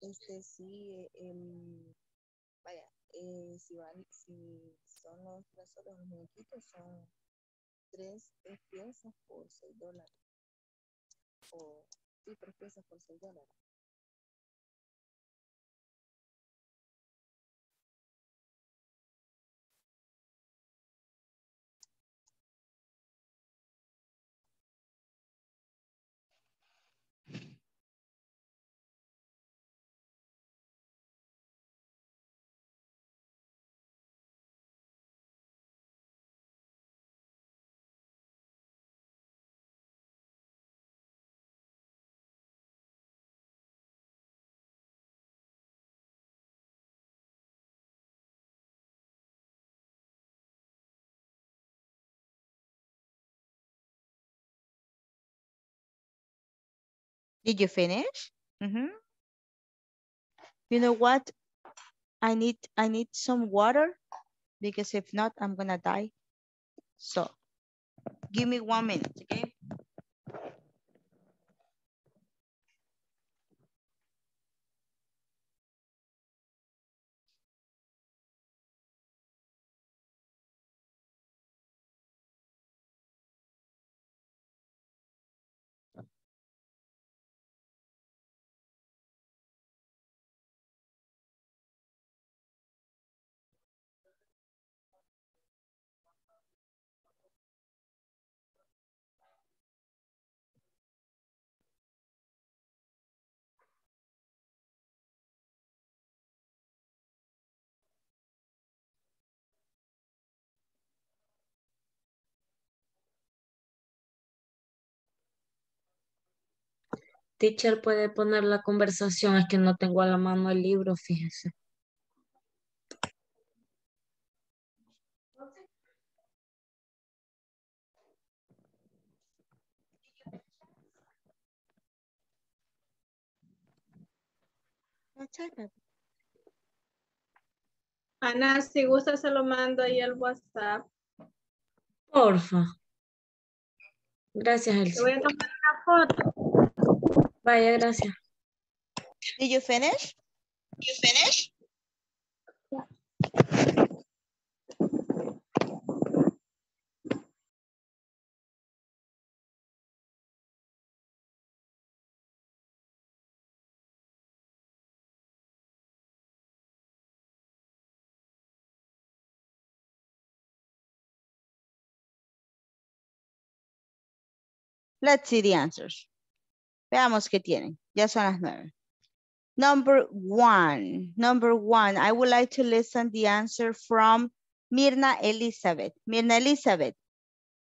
Este sí, eh, vaya, eh, si, van, si son los brazos de los muñequitos, son tres, tres piezas por seis dólares. O, sí, tres piezas por seis dólares. Did you finish? Mhm. You know what? I need I need some water because if not, I'm gonna die. So give me one minute, okay? Teacher puede poner la conversación, es que no tengo a la mano el libro, fíjese. Ana, si gusta se lo mando ahí al WhatsApp. Porfa. Gracias, Te Elsie. voy a tomar una foto. Vaya, gracias. Did you finish? You finish? Let's see the answers. Veamos qué tienen. Ya son las nueve. Number one, number one, I would like to listen the answer from Mirna Elizabeth. Mirna Elizabeth,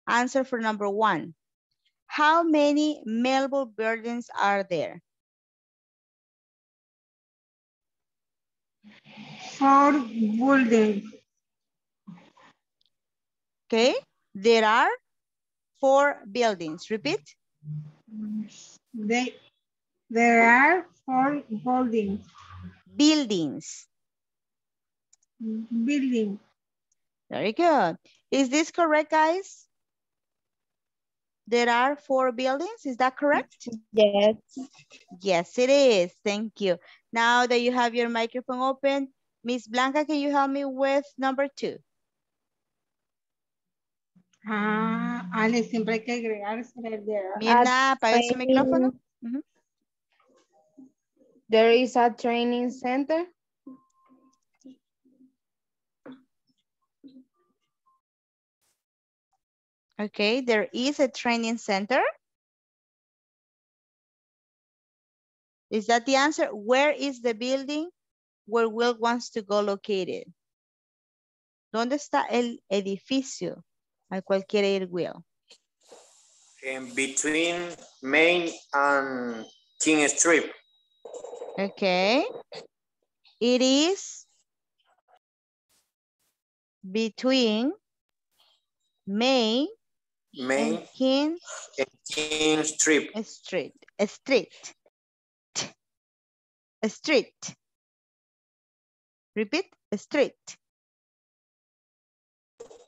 answer for number one. How many Melbourne buildings are there? Four buildings. Okay, there are four buildings. Repeat. Mm-hmm. They, there are four buildings. Buildings. Building. Very good. Is this correct, guys? There are four buildings, is that correct? Yes. Yes, it is. Thank you. Now that you have your microphone open, Miss Blanca, can you help me with number two? Ah, Ale, siempre hay que agregarse there. Mirna, apaga su training- micrófono. Ujú. There is a training center. Okay, there is a training center. Is that the answer? Where is the building where Will wants to go located? ¿Dónde está el edificio al cual quiere ir Will? In between Main and King Street. Okay. It is between Main Main and King and King Street. Street. Street. Street. Repeat. Street.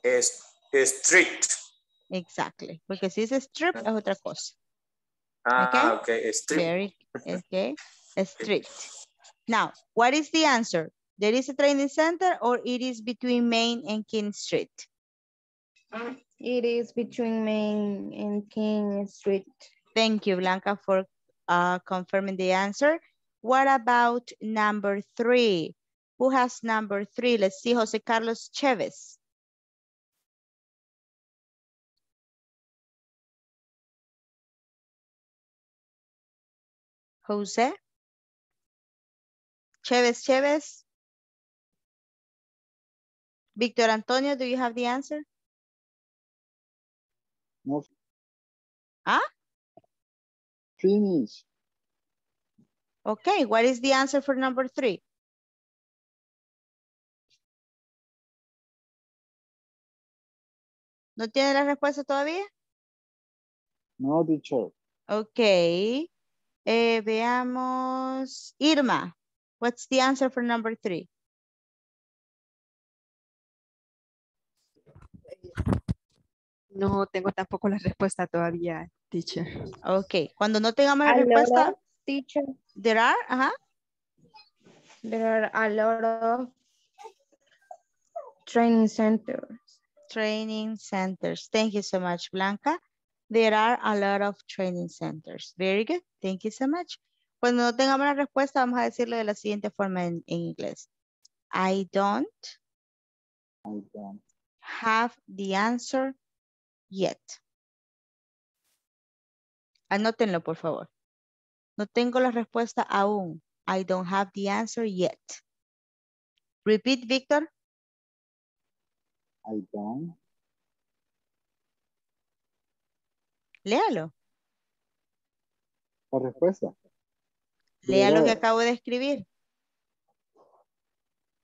Es- Street. Exactly. Porque si es strip es otra cosa. Ah, okay. Street. Very, okay. Street. Now, what is the answer? There is a training center or it is between Main and King Street? It is between Main and King Street. Thank you, Blanca, for uh, confirming the answer. What about number three? Who has number three? Let's see, Jose Carlos Chavez. Jose? Chavez, Chavez? Victor Antonio, do you have the answer? No. Ah? Finish. Okay, what is the answer for number three? ¿No tiene la respuesta todavía? No, teacher. Ok. Eh, veamos. Irma, what's the answer for number three? No tengo tampoco la respuesta todavía, teacher. Ok, cuando no tengamos la A lot respuesta, of teacher. there are, ajá. There are a lot of training centers. Training centers. Thank you so much, Blanca. There are a lot of training centers. Very good. Thank you so much. Cuando no tengamos la respuesta, vamos a decirlo de la siguiente forma en, en inglés. I don't I don't. have the answer yet. Anótenlo, por favor. No tengo la respuesta aún. I don't have the answer yet. Repeat, Victor. I don't. Léalo. La respuesta. Lea lo que acabo de escribir.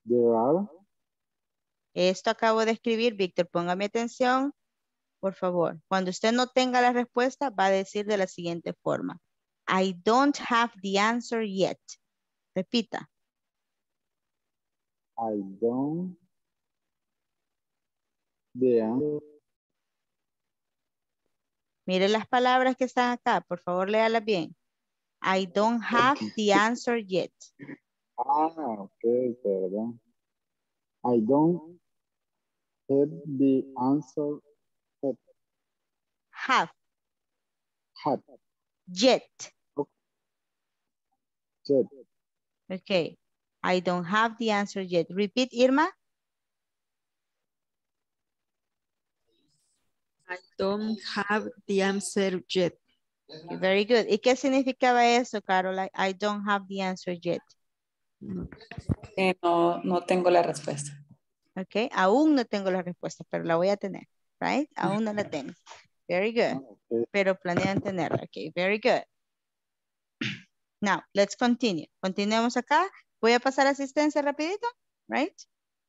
There are. Esto acabo de escribir, Víctor. Póngame atención, por favor. Cuando usted no tenga la respuesta, va a decir de la siguiente forma. I don't have the answer yet. Repita. I don't. The answer. Mire las palabras que están acá. Por favor, léalas bien. I don't have the answer yet. Ah, ok, perdón. I don't have the answer yet. Have, Have yet. yet. Okay. I don't have the answer yet. Repeat, Irma. I don't have the answer yet. Very good. ¿Y qué significaba eso, Caroline? I don't have the answer yet. Eh, no, no tengo la respuesta. Ok, aún no tengo la respuesta, pero la voy a tener, right? Aún no la tengo. Very good. Pero planean tenerla, ok, very good. Now, let's continue. Continuemos acá. Voy a pasar asistencia rapidito, right?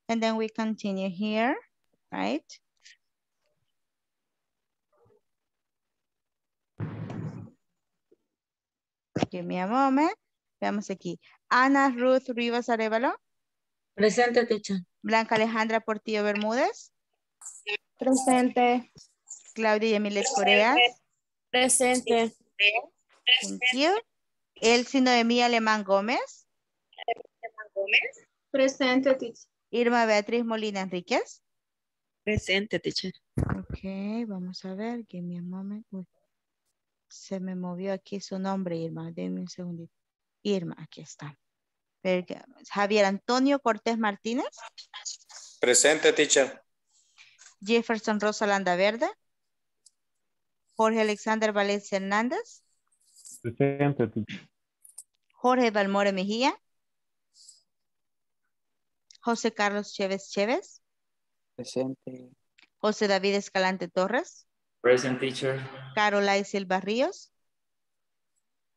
And then we continue here, right? Give me a moment. Veamos aquí. Ana Ruth Rivas Arevalo. Presente, teacher. Blanca Alejandra Portillo Bermúdez. Presente. Claudia Yamilet Coreas. Presente. Thank you. Elsie Noemí Alemán Gómez. Presente, teacher. Irma Beatriz Molina Enríquez. Presente, teacher. Ok, vamos a ver. Give me a moment. Uy, se me movió aquí su nombre, Irma. Denme un segundito. Irma, aquí está. Javier Antonio Cortés Martínez. Presente, teacher. Jefferson Rosa Landa Verde. Jorge Alexander Valencia Hernández. Presente, teacher. Jorge Balmore Mejía. José Carlos Chévez Chévez. Presente. José David Escalante Torres. Present teacher. Carolai Silva Ríos.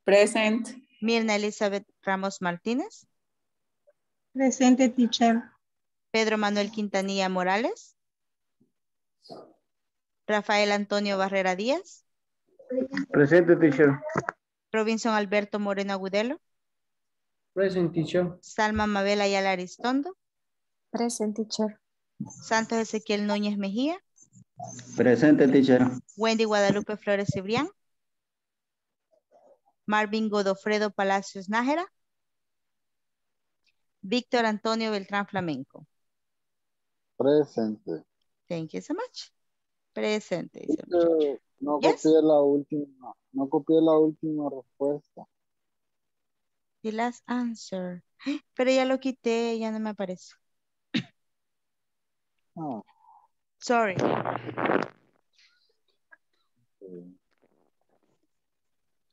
Present. Mirna Elizabeth Ramos Martínez. Presente, teacher. Pedro Manuel Quintanilla Morales. Rafael Antonio Barrera Díaz. Presente, teacher. Robinson Alberto Moreno Agudelo. Present, teacher. Salma Mabel Ayala Aristondo. Present, teacher. Santos Ezequiel Núñez Mejía. Presente, teacher. Wendy Guadalupe Flores Cibrián. Marvin Godofredo Palacios Nájera. Víctor Antonio Beltrán Flamenco. Presente. Thank you so much. Presente. dice el muchacho. No Yes. copié la última, no copié la última respuesta. The last answer. Pero ya lo quité, ya no me aparece. Ah, Sorry.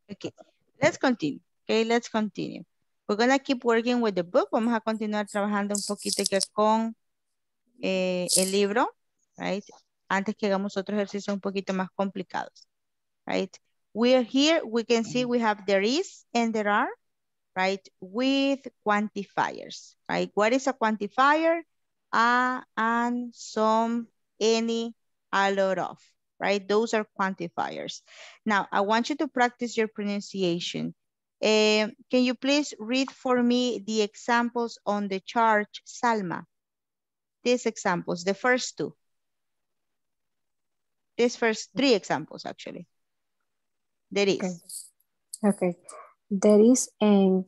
Okay, let's continue. Okay, let's continue. We're gonna keep working with the book. Vamos a continuar trabajando un poquito que con eh, el libro, right? Antes que hagamos otros ejercicios un poquito más complicados, right? We're here, we can see we have there is and there are, right? With quantifiers, right? What is a quantifier? A, and, some, any, a lot of, right? Those are quantifiers. Now, I want you to practice your pronunciation. Eh, can you please read for me the examples on the chart, Salma? These examples, the first two. These first three examples, actually. There is. Okay. There is an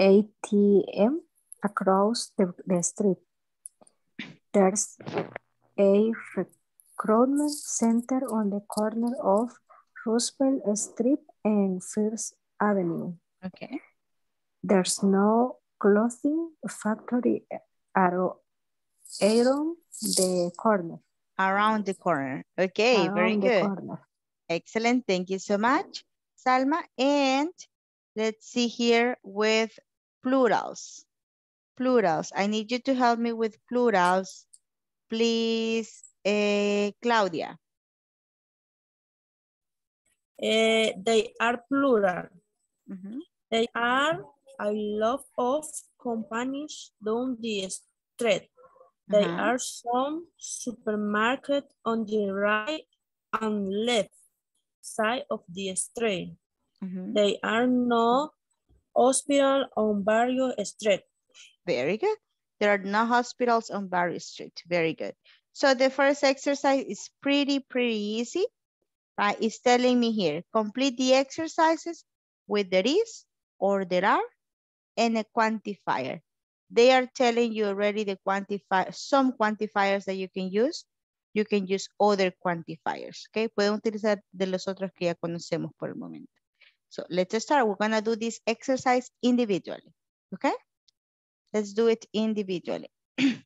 ATM across the, the street. There's a recruitment center on the corner of Roosevelt Street and First Avenue. Okay. There's no clothing factory around the corner. Around the corner. Okay, very Around the good. corner. Excellent. Thank you so much, Salma. And let's see here with plurals. Plurals. I need you to help me with plurals. Please, eh, Claudia. Eh, they are plural. Mhm. They are a lot of companies down the street. They Uh-huh. are some supermarket on the right and left side of the street. Mhm. They are no hospital on Barrio street. Very good. There are no hospitals on Barry Street. Very good. So the first exercise is pretty, pretty easy. Right? It's telling me here, complete the exercises with there is or there are and a quantifier. They are telling you already the quantifier, some quantifiers that you can use. You can use other quantifiers, okay? Pueden utilizar de los otros que ya conocemos por el momento. So let's start. We're gonna do this exercise individually, okay? Let's do it individually.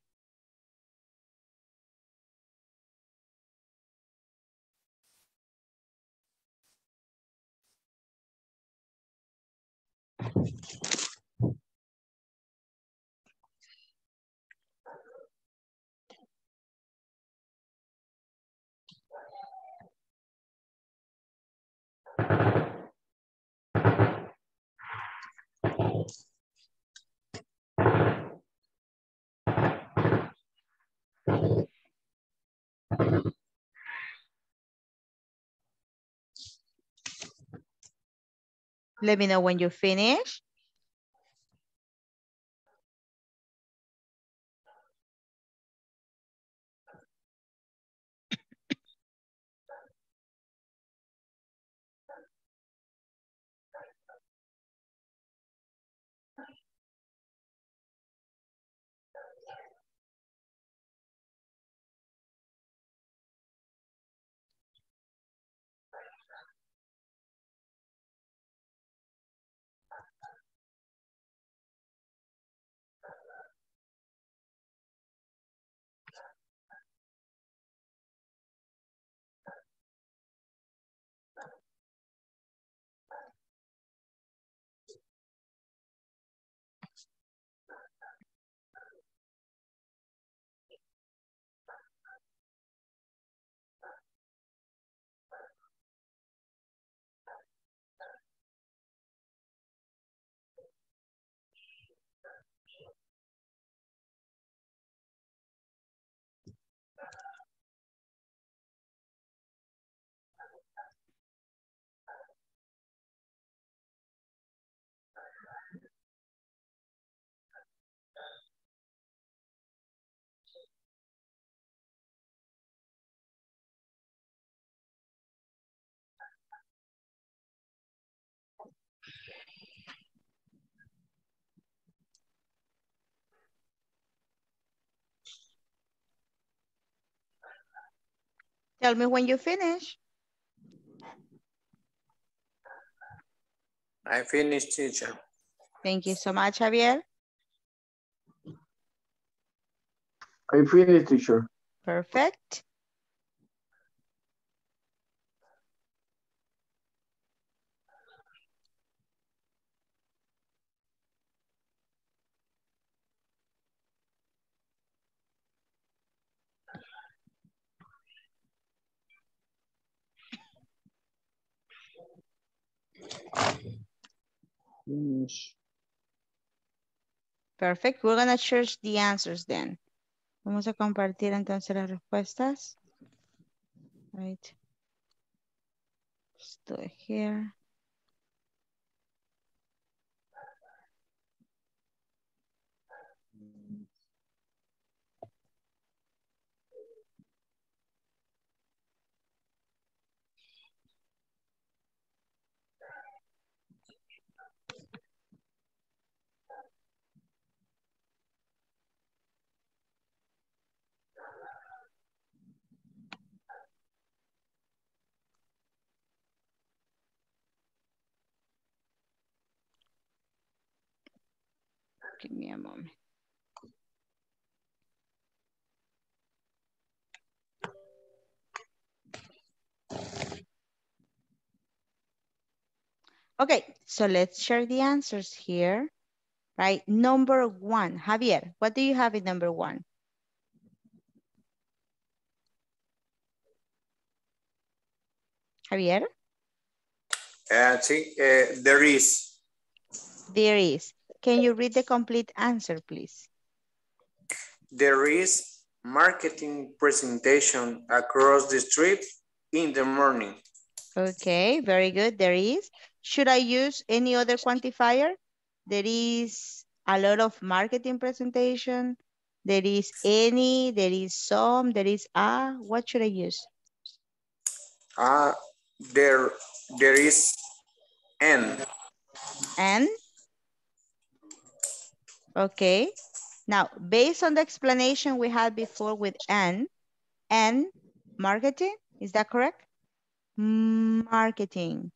Let me know when you finish. Tell me when you finish. I finished, teacher. Thank you so much, Javier. I finished, teacher. Perfect. Perfect. We're gonna search the answers then. Vamos a compartir entonces las respuestas. Right. Estoy here. Give me a moment. Okay, so let's share the answers here. Right, number one, Javier, what do you have in number one? Javier, Uh, sí, eh, there is. there is. Can you read the complete answer, please? There is marketing presentation across the street in the morning. Okay, very good. There is. Should I use any other quantifier? There is a lot of marketing presentation. There is any, there is some, there is a. What should I use? Uh, there, there is N. And? Okay. Now, based on the explanation we had before with N, and marketing, is that correct? Marketing.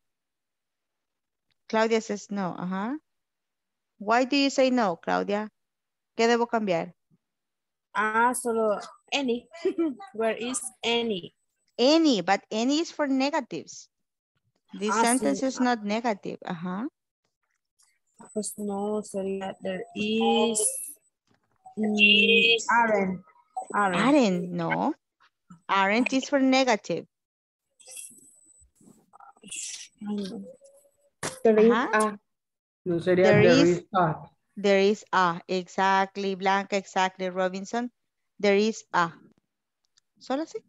Claudia says no, uh-huh. Why do you say no, Claudia? ¿Qué debo cambiar? Ah, solo any. Where is any? Any, but any is for negatives. This Ah, sí. sentence is not negative, uh-huh. Pues no, sería there is. Mm, aren't. Aren't. Aren't, no. Aren't is for negative. There is Ajá. a. No sería There there is- is a. There is a, exactly, Blanca, exactly, Robinson. There is a. Solo así.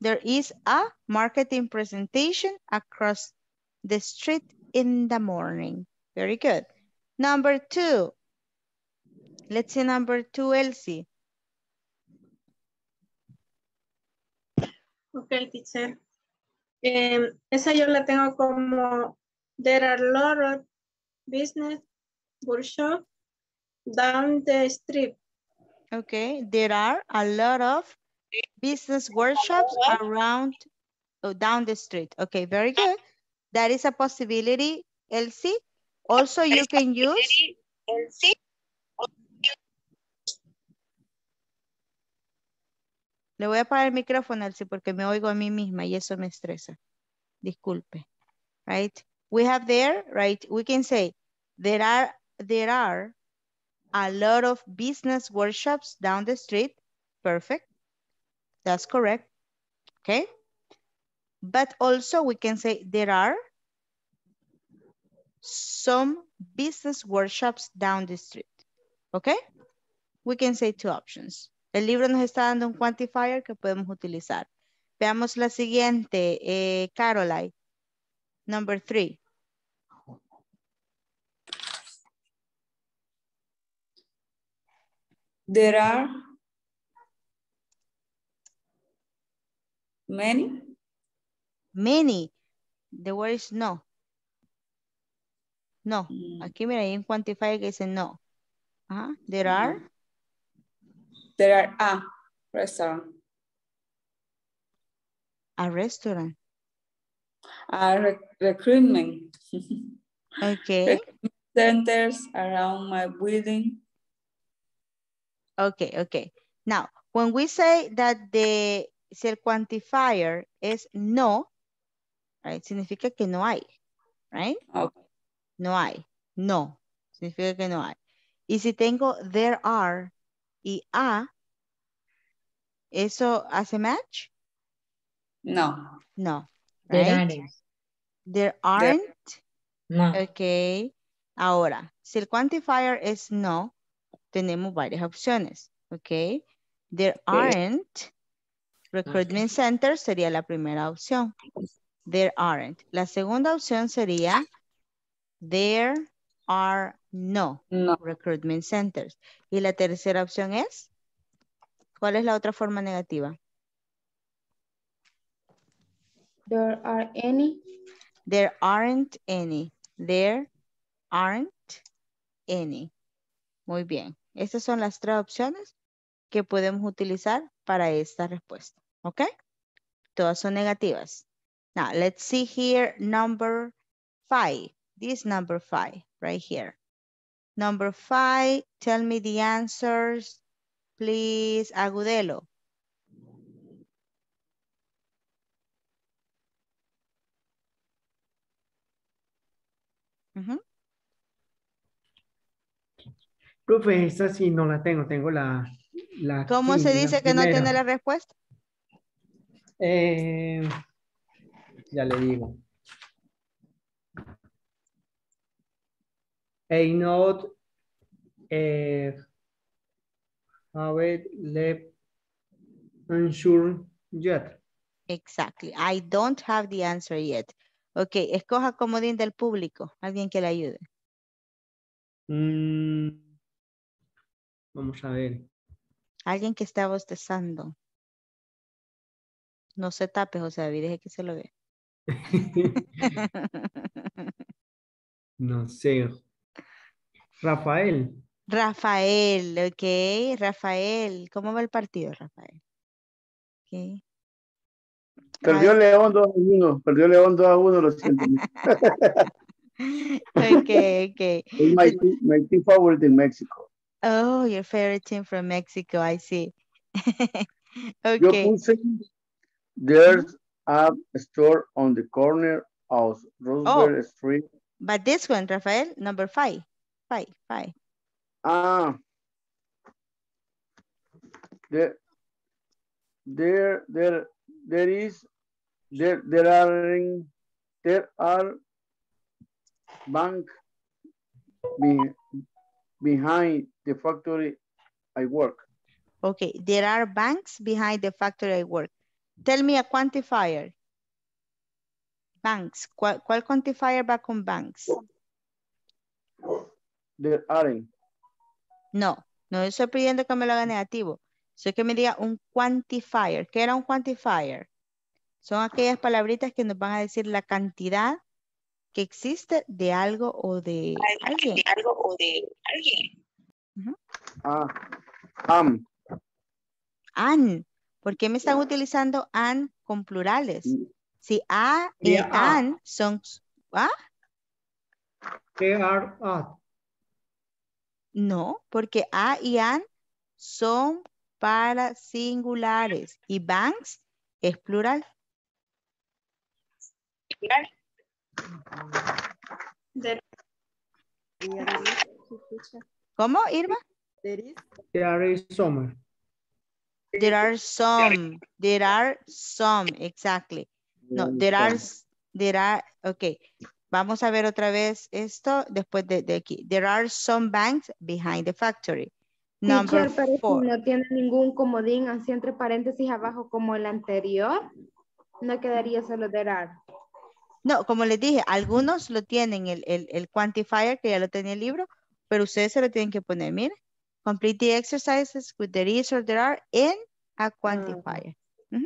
There is a marketing presentation across the street in the morning. Very good. Number two. Let's see number two, Elsie. Ok, teacher. Em, esa yo la tengo como, there are a lot of business workshop down the street. Okay, there are a lot of business workshops around, oh, down the street. Okay, very good. That is a possibility, Elsie. Also, you can use Le voy a apagar el micrófono, Elsie, porque me oigo a mí misma y eso me estresa. Disculpe. Right? We have there, right? We can say there are there are a lot of business workshops down the street. Perfect. That's correct. Okay. But also we can say there are some business workshops down the street. Okay. We can say two options. El libro nos está dando un quantifier que podemos utilizar. Veamos la siguiente, eh, Caroline. Number three. There are many. Many. The word is no. No. Mm. Aquí mira, hay un quantifier que dice no. Ajá. There are. There are a restaurant. A restaurant. A rec- recruitment. Okay. Centers around my building. Okay, okay. Now, when we say that the, si el quantifier es no, right, significa que no hay, right? Okay. No hay, no, significa que no hay. Y si tengo there are y a, ¿eso hace match? No. No, There aren't. There aren't. No. Ok. Ahora, si el quantifier es no, tenemos varias opciones. Ok. There aren't. Recruitment centers sería la primera opción. There aren't. La segunda opción sería there are no, No. recruitment centers. Y la tercera opción es, ¿cuál es la otra forma negativa? There are any. There aren't any. There aren't any. Muy bien. Estas son las tres opciones que podemos utilizar para esta respuesta. ¿Ok? Todas son negativas. Now, let's see here number five. This number five right here. Number five, tell me the answers. Please, Agudelo. Profe, esta sí no la tengo, tengo la... la ¿Cómo se dice que no primera. tiene la respuesta? Eh, ya le digo. Not eh, have left unsure yet. Exactly. I don't have the answer yet. Ok, escoja comodín del público. Alguien que le ayude. Mm, vamos a ver. Alguien que está bostezando. No se tape, José David, deje que se lo vea. No sé. Rafael. Rafael, ok. Rafael, ¿cómo va el partido, Rafael? Perdió León 2 a 1. Perdió León 2 a 1, lo siento. Ok, ok. Es my, team- my team favorite in Mexico. Oh, your favorite team from Mexico, I see. Yo ok. puse, there's a store on the corner of Roosevelt Street. But this one, Rafael, number five. Five, five. Ah. There, there, there, there is, there, there are, there are bank be, behind the factory I work. Okay, there are banks behind the factory I work. Tell me a quantifier. Banks. ¿Cuál, cuál quantifier va con banks? There aren't. No, no estoy pidiendo que me lo haga negativo. Soy que me diga un quantifier. ¿Qué era un quantifier? Son aquellas palabritas que nos van a decir la cantidad que existe de algo o de alguien. algo o de alguien. Ah, am, An. ¿Por qué me están utilizando an con plurales? Si a y Yeah, an son... ¿Ah? They are at. No, porque a y an son para singulares y banks es plural. ¿Cómo, Irma? There is summer. There are some. There are some. Exactly. No, there are, there are, ok. Vamos a ver otra vez esto después de, de aquí. There are some banks behind the factory. Number Teacher, pero si four. no tiene ningún comodín así entre paréntesis abajo como el anterior, no quedaría solo there are. No, como les dije, algunos lo tienen el, el, el quantifier que ya lo tenía el libro, pero ustedes se lo tienen que poner, miren. Complete the exercises with there is or there are in a quantifier. Ah,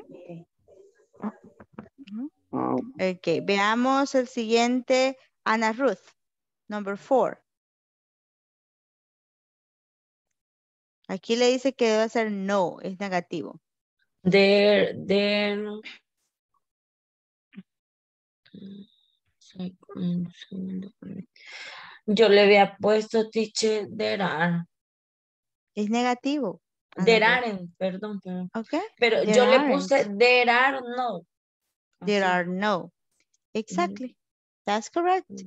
Ok, veamos el siguiente, Ana Ruth, number four. Aquí le dice que debe ser no, es negativo. There, there Yo le había puesto teacher there are. Es negativo. There aren't, perdón, perdón. Okay. Pero There yo le puse there are no. There are no. Exactly. That's correct.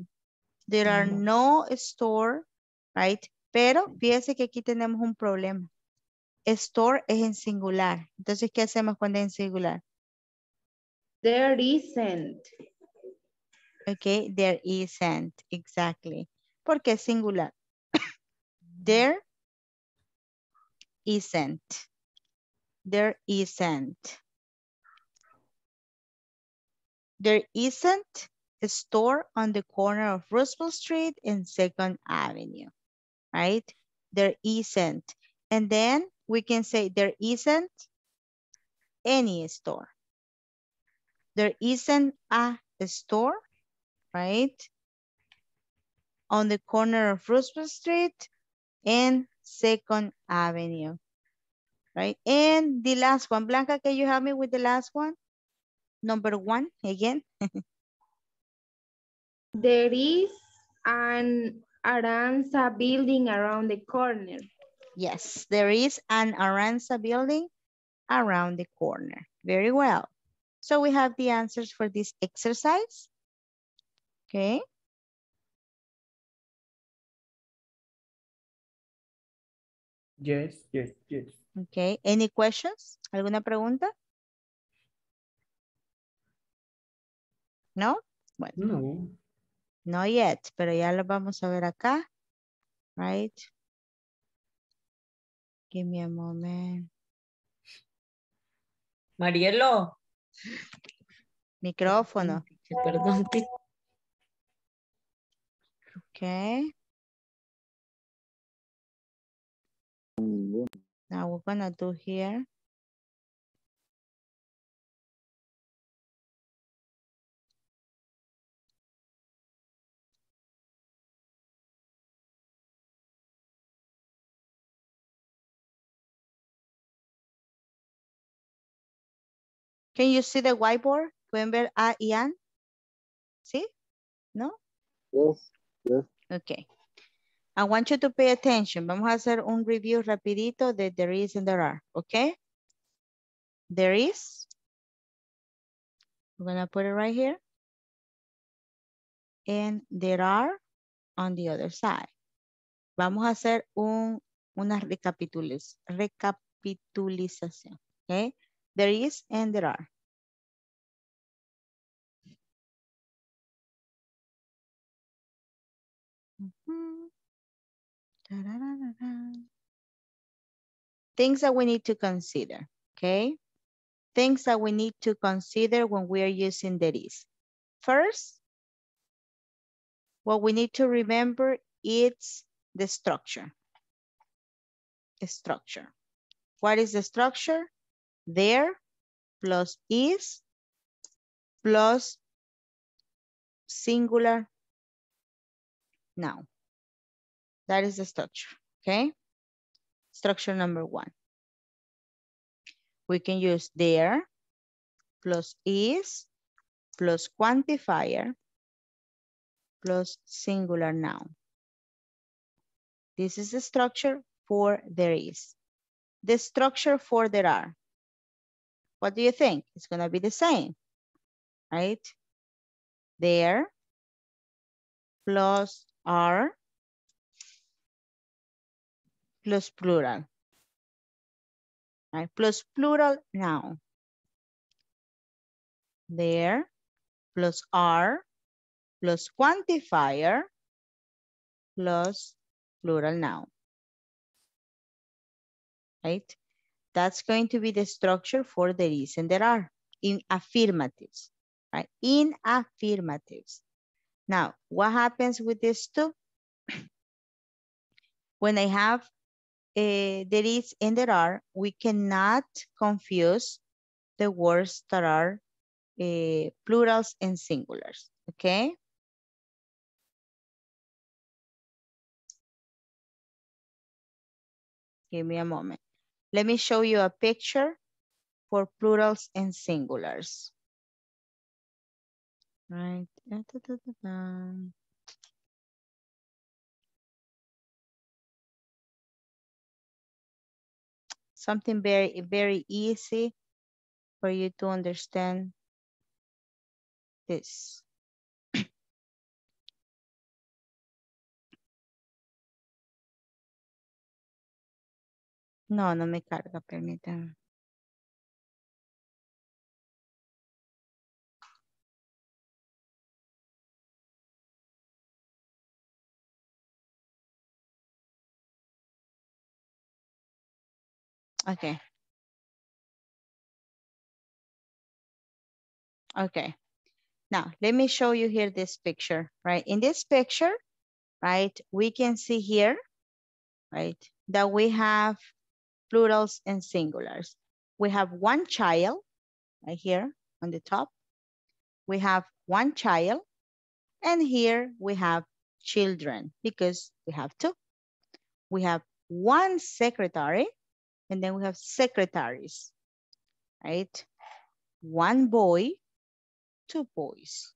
There are no store, right? Pero fíjese que aquí tenemos un problema. Store es en singular. Entonces, ¿qué hacemos cuando es en singular? There isn't. Okay, there isn't. Exactly. Porque es singular. there isn't. There isn't. There isn't a store on the corner of Roosevelt Street and Second Avenue, right? There isn't. And then we can say there isn't any store. There isn't a store, right? On the corner of Roosevelt Street and Second Avenue, right? And the last one, Blanca, can you help me with the last one? Number one again. There is an Aranza building around the corner. Yes, there is an Aranza building around the corner. Very well. So we have the answers for this exercise. Okay. Yes, yes, yes. Okay. Any questions? ¿Alguna pregunta? No? Bueno. No. No yet, pero ya lo vamos a ver acá. Right? Give me a moment. Marielo. Micrófono. Perdón, Okay. Now we're gonna do here. Can you see the whiteboard? ¿Pueden ver A y An? ¿Sí? ¿No? Yes, yes. Okay. I want you to pay attention. Vamos a hacer un review rapidito de there is and there are, okay? There is. I'm gonna put it right here. And there are on the other side. Vamos a hacer un, una recapitulización, okay? There is and there are. Mhm. Da-da-da-da-da. Things that we need to consider, okay? Things that we need to consider when we are using there is. First, what we need to remember is the structure. Structure. What is the structure? There plus is plus singular noun. That is the structure, okay? Structure number one. We can use there plus is plus quantifier plus singular noun. This is the structure for there is. The structure for there are. What do you think? It's gonna be the same, right? There plus are plus plural. Right? Plus plural noun. There plus are plus quantifier plus plural noun. Right? That's going to be the structure for there is and there are in affirmatives, right? In affirmatives. Now, what happens with these two? when I have uh, there is and there are, we cannot confuse the words that are uh, plurals and singulars, okay? Give me a moment. Let me show you a picture for plurals and singulars. Right. Da, da, da. Something very, very easy for you to understand this. No, no me carga, permítanme. Okay. Okay. Now, let me show you here this picture, right? In this picture, right, we can see here, right, that we have plurals and singulars. We have one child right here on the top. We have one child and here we have children because we have two. We have one secretary and then we have secretaries, right? One boy, two boys.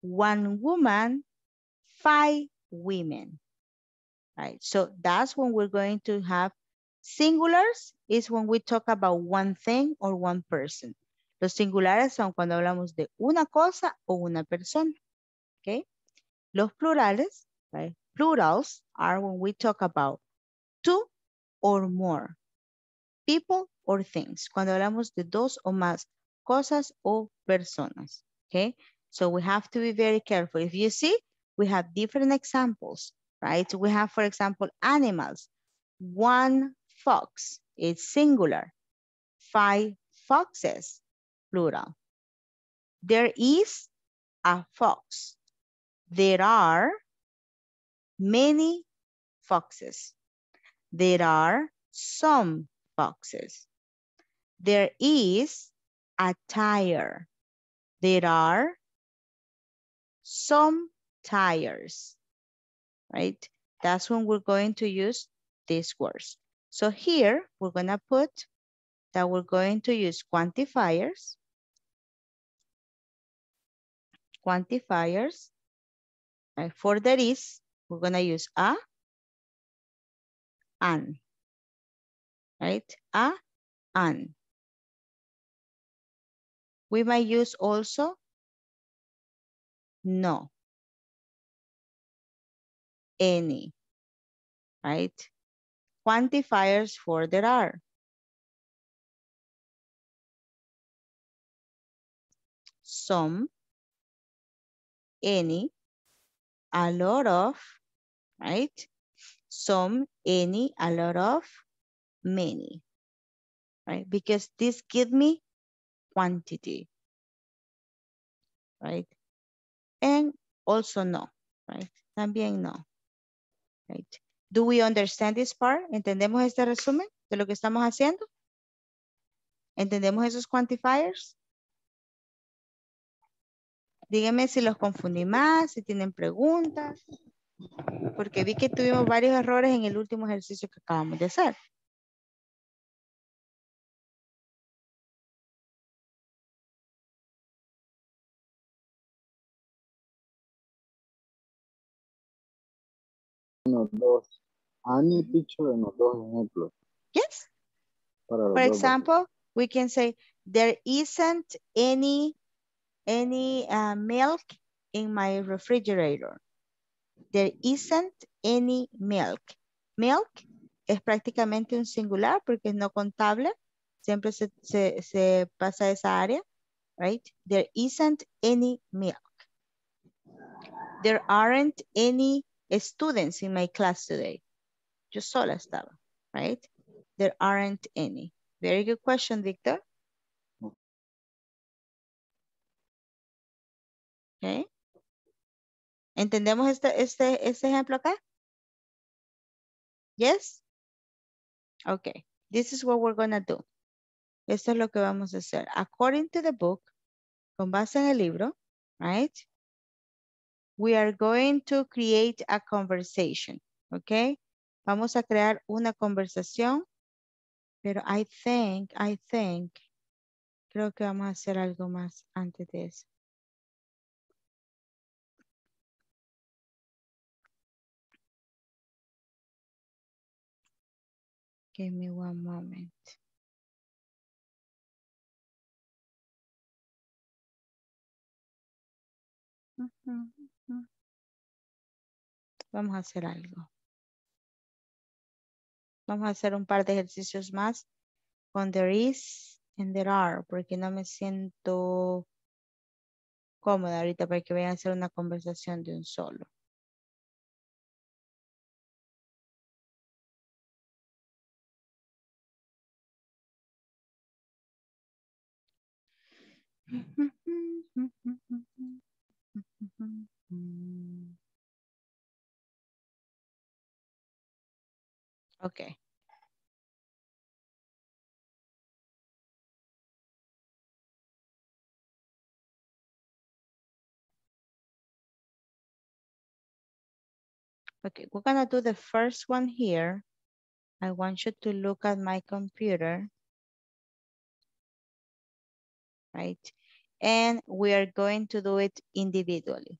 One woman, five women, right? So that's when we're going to have singulars is when we talk about one thing or one person. Los singulares son cuando hablamos de una cosa o una persona, okay? Los plurales, right? Plurals are when we talk about two or more people or things. Cuando hablamos de dos o más cosas o personas. Okay, so we have to be very careful. If you see, we have different examples, right? We have, for example, animals. One fox, it's singular. Five foxes, plural. There is a fox. There are many foxes. There are some foxes. There is a tire. There are some tires, right? That's when we're going to use these words. So here we're gonna put that we're going to use quantifiers, quantifiers, right? For there is, we're gonna use a, an, right? A, an. We might use also no, any, right? Quantifiers for there are. Some, any, a lot of, right? Some, any, a lot of, many, right? Because this give me quantity, right? And also no, right? También no, right? Do we understand this part? ¿Entendemos este resumen de lo que estamos haciendo? ¿Entendemos esos quantifiers? Díganme si los confundí más, si tienen preguntas, porque vi que tuvimos varios errores en el último ejercicio que acabamos de hacer. Los dos. Any picture en los dos ejemplos. Yes. For example, we can say there isn't any any uh, milk in my refrigerator. There isn't any milk. Milk es prácticamente un singular porque es no contable. Siempre se, se, se pasa esa área, right? There isn't any milk. There aren't any students in my class today. Yo sola estaba, right? There aren't any. Very good question, Victor. Okay. ¿Entendemos este, este, este ejemplo acá? Yes? Okay. This is what we're gonna do. Esto es lo que vamos a hacer. According to the book, con base en el libro, right? We are going to create a conversation, okay? Vamos a crear una conversación, pero I think, I think. Creo que vamos a hacer algo más antes de eso. Give me one moment. Vamos a hacer algo. Vamos a hacer un par de ejercicios más con there is and there are, porque no me siento cómoda ahorita para que vayan a hacer una conversación de un solo. Okay. Okay, we're gonna do the first one here. I want you to look at my computer. Right? And we are going to do it individually.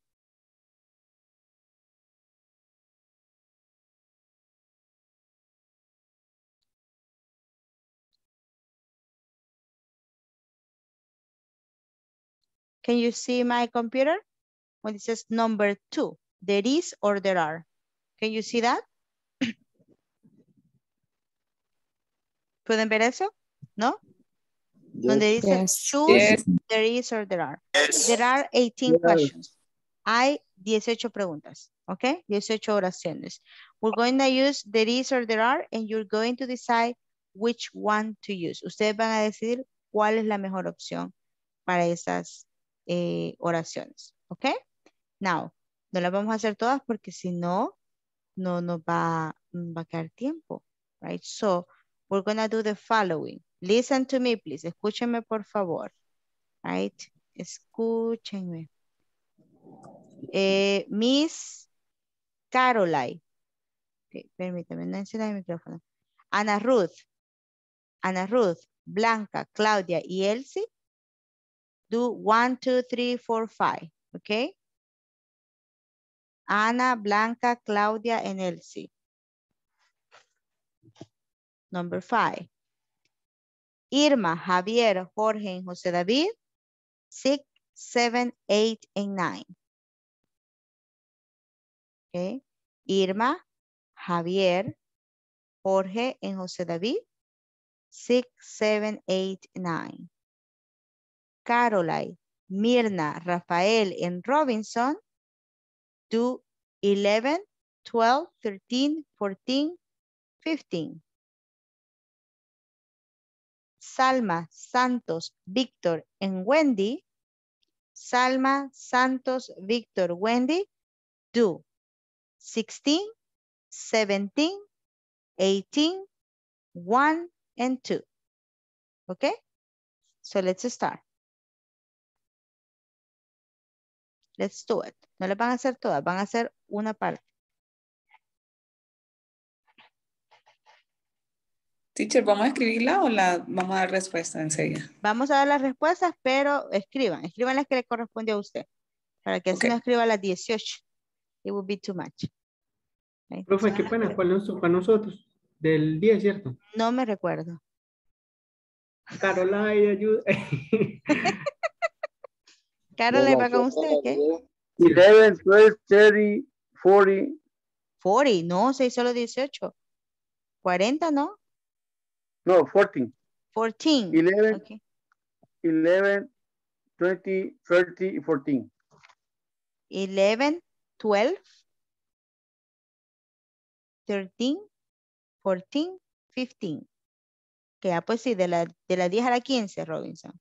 Can you see my computer? When it says number two, there is or there are. Can you see that? ¿Pueden ver eso? ¿No? Donde dice Yes. choose, Yes. there is or there are. There are 18 questions. Hay 18 preguntas, ¿ok? 18 oraciones. We're going to use there is or there are and you're going to decide which one to use. Ustedes van a decidir cuál es la mejor opción para esas eh, oraciones, ¿ok? Now, no las vamos a hacer todas porque si no, no nos va, va a quedar tiempo, right? So, we're gonna do the following. Listen to me, please. Escúchenme, por favor. Right? Escúchenme. Eh, Miss Caroline. Ok, permítame, no encienda el micrófono. Ana Ruth. Ana Ruth, Blanca, Claudia y Elsie. Do one, two, three, four, five. Okay? Ana, Blanca, Claudia, and Elsie. Number five. Irma, Javier, Jorge, and José David. Six, seven, eight, and nine. Okay. Irma, Javier, Jorge, and José David. Six, seven, eight, nine. Caroline, Mirna, Rafael, and Robinson do 11, 12, 13, 14, 15. Salma, Santos, Víctor, and Wendy. Salma, Santos, Víctor, Wendy do 16, 17, 18, 1, and 2. Okay? So let's start. Let's do it. No le van a hacer todas, van a hacer una parte. Teacher, ¿vamos a escribirla o la vamos a dar respuesta enseguida? Vamos a dar las respuestas, pero escriban. Escriban las que le corresponde a usted. Para que así Ok. no escriba las 18. It would be too much. Ok, Profe, qué pena, ¿cuál es para nosotros? Del 10, ¿cierto? No me recuerdo. Caroline, ayuda. Carol, ¿le va con usted? ¿Qué? 11, 12, 30, 40, 40, no, seis solo 18. 40, ¿no? no, 14, 14. 11, Ok. 11, 20, 30, y 14. 11, 12, 13, 14, 15. Que ah, pues sí, de la, de la 10 a la 15, Robinson.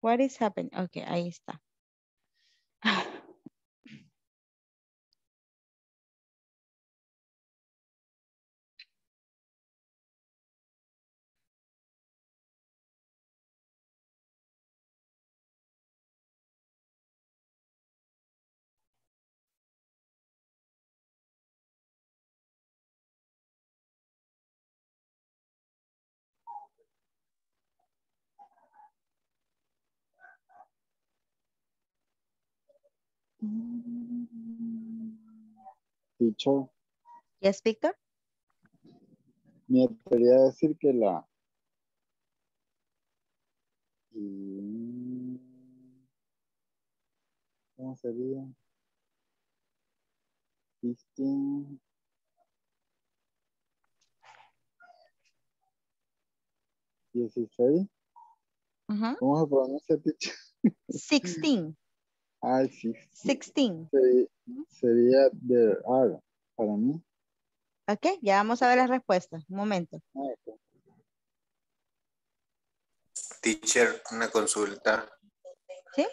What is happening? Ok, ahí está. Teacher, Yes, Victor. me atrevería a decir que la ¿cómo sería? 15 16 Ujú. ¿Cómo se pronuncia, teacher? 16. Ay, sí. 16. Sería, sería there are para mí. Ok, ya vamos a ver las respuestas. Un momento. Ah. Teacher, una consulta. ¿Sí?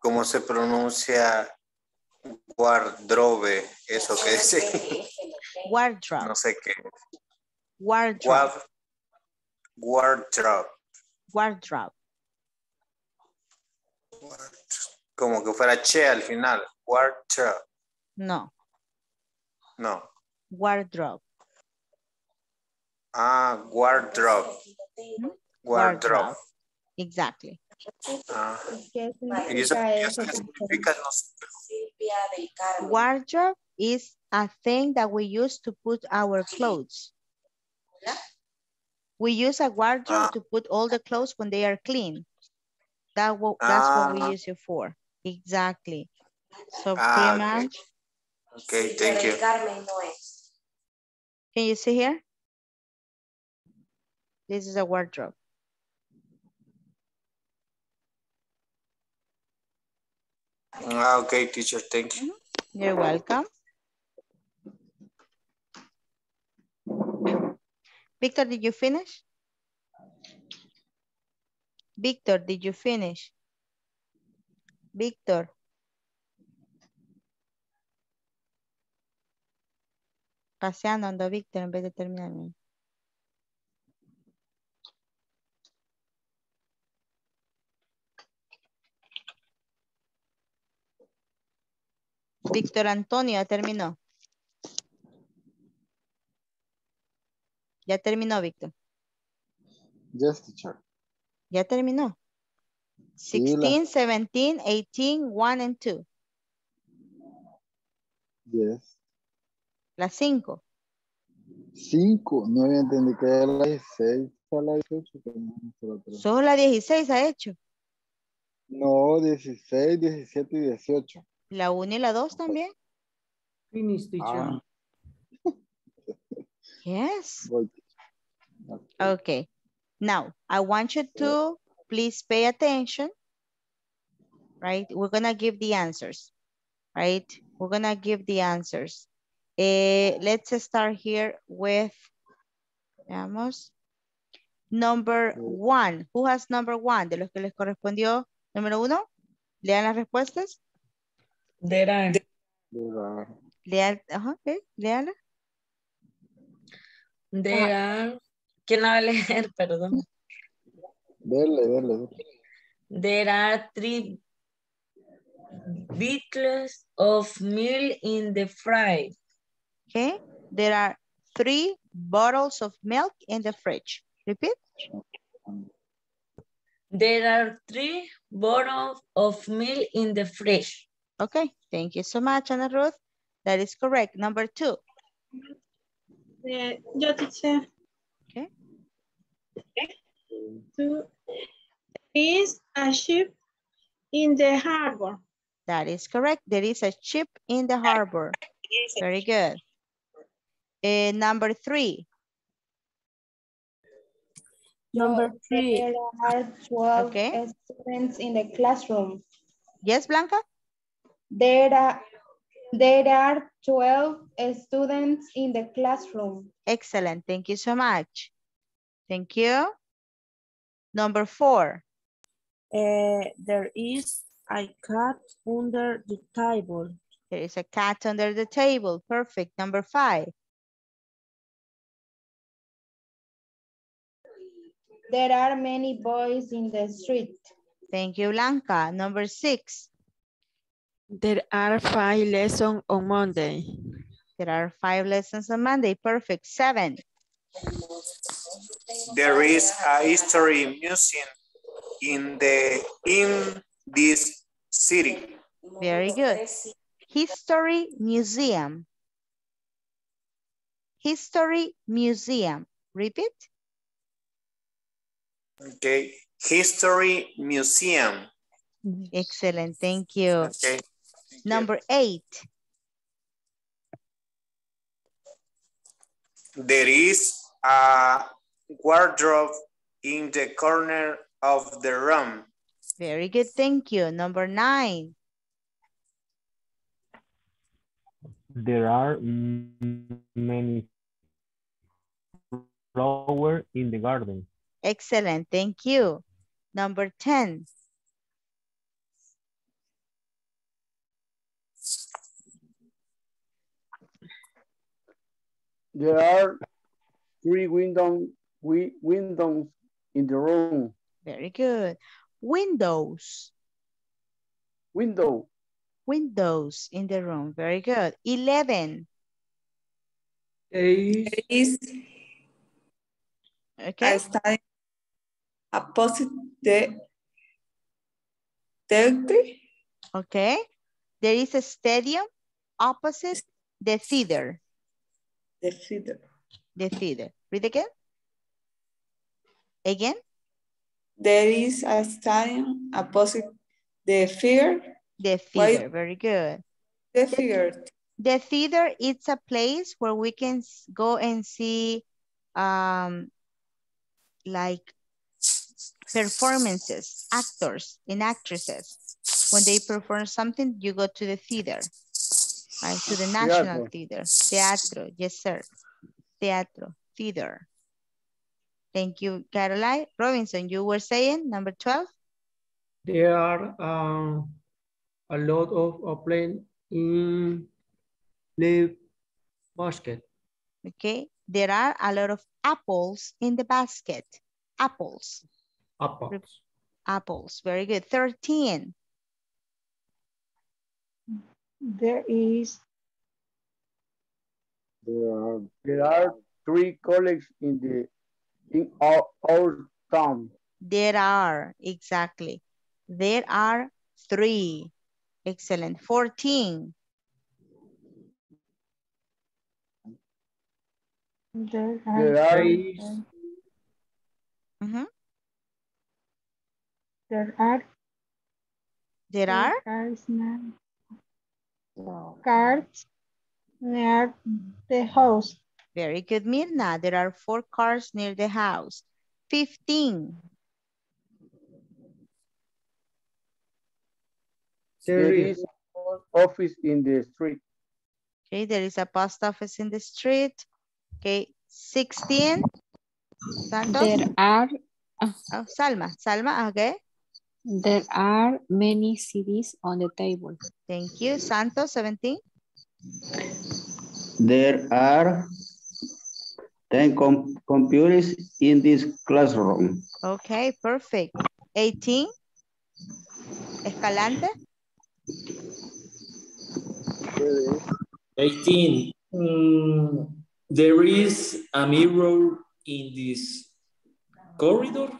¿Cómo se pronuncia wardrobe? Eso que dice. Wardrobe. No sé qué. Wardrobe. Ward- Wardrobe. Wardrobe. Como que fuera che al final. Wardrobe. No. No. Wardrobe. Ah, wardrobe. Wardrobe. Exactly. Ah. ¿Qué ¿Y eso, significa y eso? eso qué significa? No sé. Wardrobe is a thing that we use to put our clothes. We use a wardrobe Ah. to put all the clothes when they are clean. That that's what we Ah. use it for. Exactly. So Ah, pretty okay. much, Okay, thank you. can you see here? This is a wardrobe. Ah, okay, teacher, thank you. You're welcome. Victor, did you finish? Victor, did you finish? Victor. Paseando ando Víctor en vez de terminar. Víctor Antonio ya terminó. Ya terminó, Víctor. Yes, teacher. Ya terminó. Sí, la- 16, 17, 18, 1 and 2. Yes. Las 5. Cinco. No había entendido que era la 16 a la 18. pero no, creo. Solo la 16 ha hecho. No, 16, 17 y 18. La 1 y la 2 también. Finish, teacher. Ah, Yes. Okay. Now, I want you to please pay attention. Right? We're going to give the answers. Right? We're going to give the answers. Eh, let's start here with, veamos. Number one. Who has number one? De los que les correspondió número uno. Lean las respuestas. There are. There are. Lean, ajá, ok, léala. There are. ¿Quién la va a leer? Perdón. Dele, dele, dele. There are three bottles of milk in the fridge. Okay. There are three bottles of milk in the fridge. Repeat. There are three bottles of milk in the fridge. Okay. Thank you so much, Ana Ruth. That is correct. Number two. Eh, yo teacher. Okay. Two. There is a ship in the harbor. That is correct. There is a ship in the harbor. Very good. Eh, number three. Number three. There are 12 Okay. students in the classroom. Yes, Blanca? There are, there are 12 students in the classroom. Excellent. Thank you so much. Thank you. Number four. Eh, there is a cat under the table. There is a cat under the table. Perfect. Number five. There are many boys in the street. Thank you, Blanca. Number six. There are five lessons on Monday. There are five lessons on Monday. Perfect. Seven. There is a history museum in the in this city. Very good. History Museum. History Museum. Repeat. Okay. History Museum. Excellent. Thank you. Okay. Number eight. There is a wardrobe in the corner of the room. Very good. Thank you. Number nine. There are many flowers in the garden. Excellent. Thank you. Number 10. There are three windows wi windows in the room. Very good. Windows. Window. Windows in the room. Very good. 11. There is Okay. a study opposite the theater. Okay. There is a stadium opposite the theater. The theater. The theater. Read again. Again. There is a stadium opposite the fear. The Why- theater. Very good. The fear. The theater, it's a place where we can go and see um, like performances, actors and actresses. When they perform something, you go to the theater, right? To the National Theater. Teatro, yes, sir. Teatro, theater. Thank you, Caroline. Robinson, you were saying number 12? There are um, a lot of of plane in the basket. Okay. There are a lot of apples in the basket. Apples. Apples. Apples. Very good. 13. There is There are, there are three colleagues in the in our, our town. There are, exactly. There are three. Excellent. 14. there There are are Mhm. there are There are? cars now. Cars near the house. Very good, Mirna. There are four cars near the house. 15. There is an office in the street. Okay, there is a post office in the street. Okay, 16. Santos? There are Oh, Salma. Salma, okay. there are many CDs on the table. Thank you. Santos, 17. There are 10 com computers in this classroom. Okay, perfect. 18. Escalante. 18. Mm, there is a mirror in this corridor.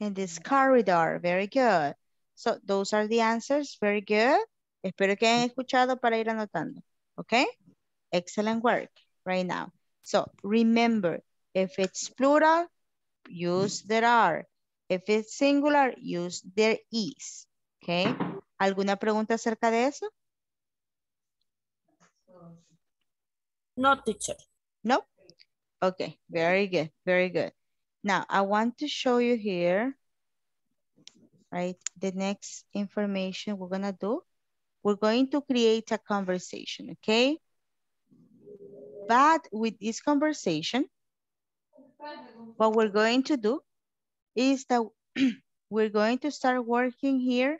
In this corridor. Very good. So those are the answers. Very good. Espero que hayan escuchado para ir anotando. Okay? Excellent work right now. So remember, if it's plural, use there are. If it's singular, use there is. Okay? ¿Alguna pregunta acerca de eso? No, teacher. No? Okay, very good, very good. Now, I want to show you here, right, the next information we're gonna do. We're going to create a conversation, okay? But with this conversation, what we're going to do is that we're going to start working here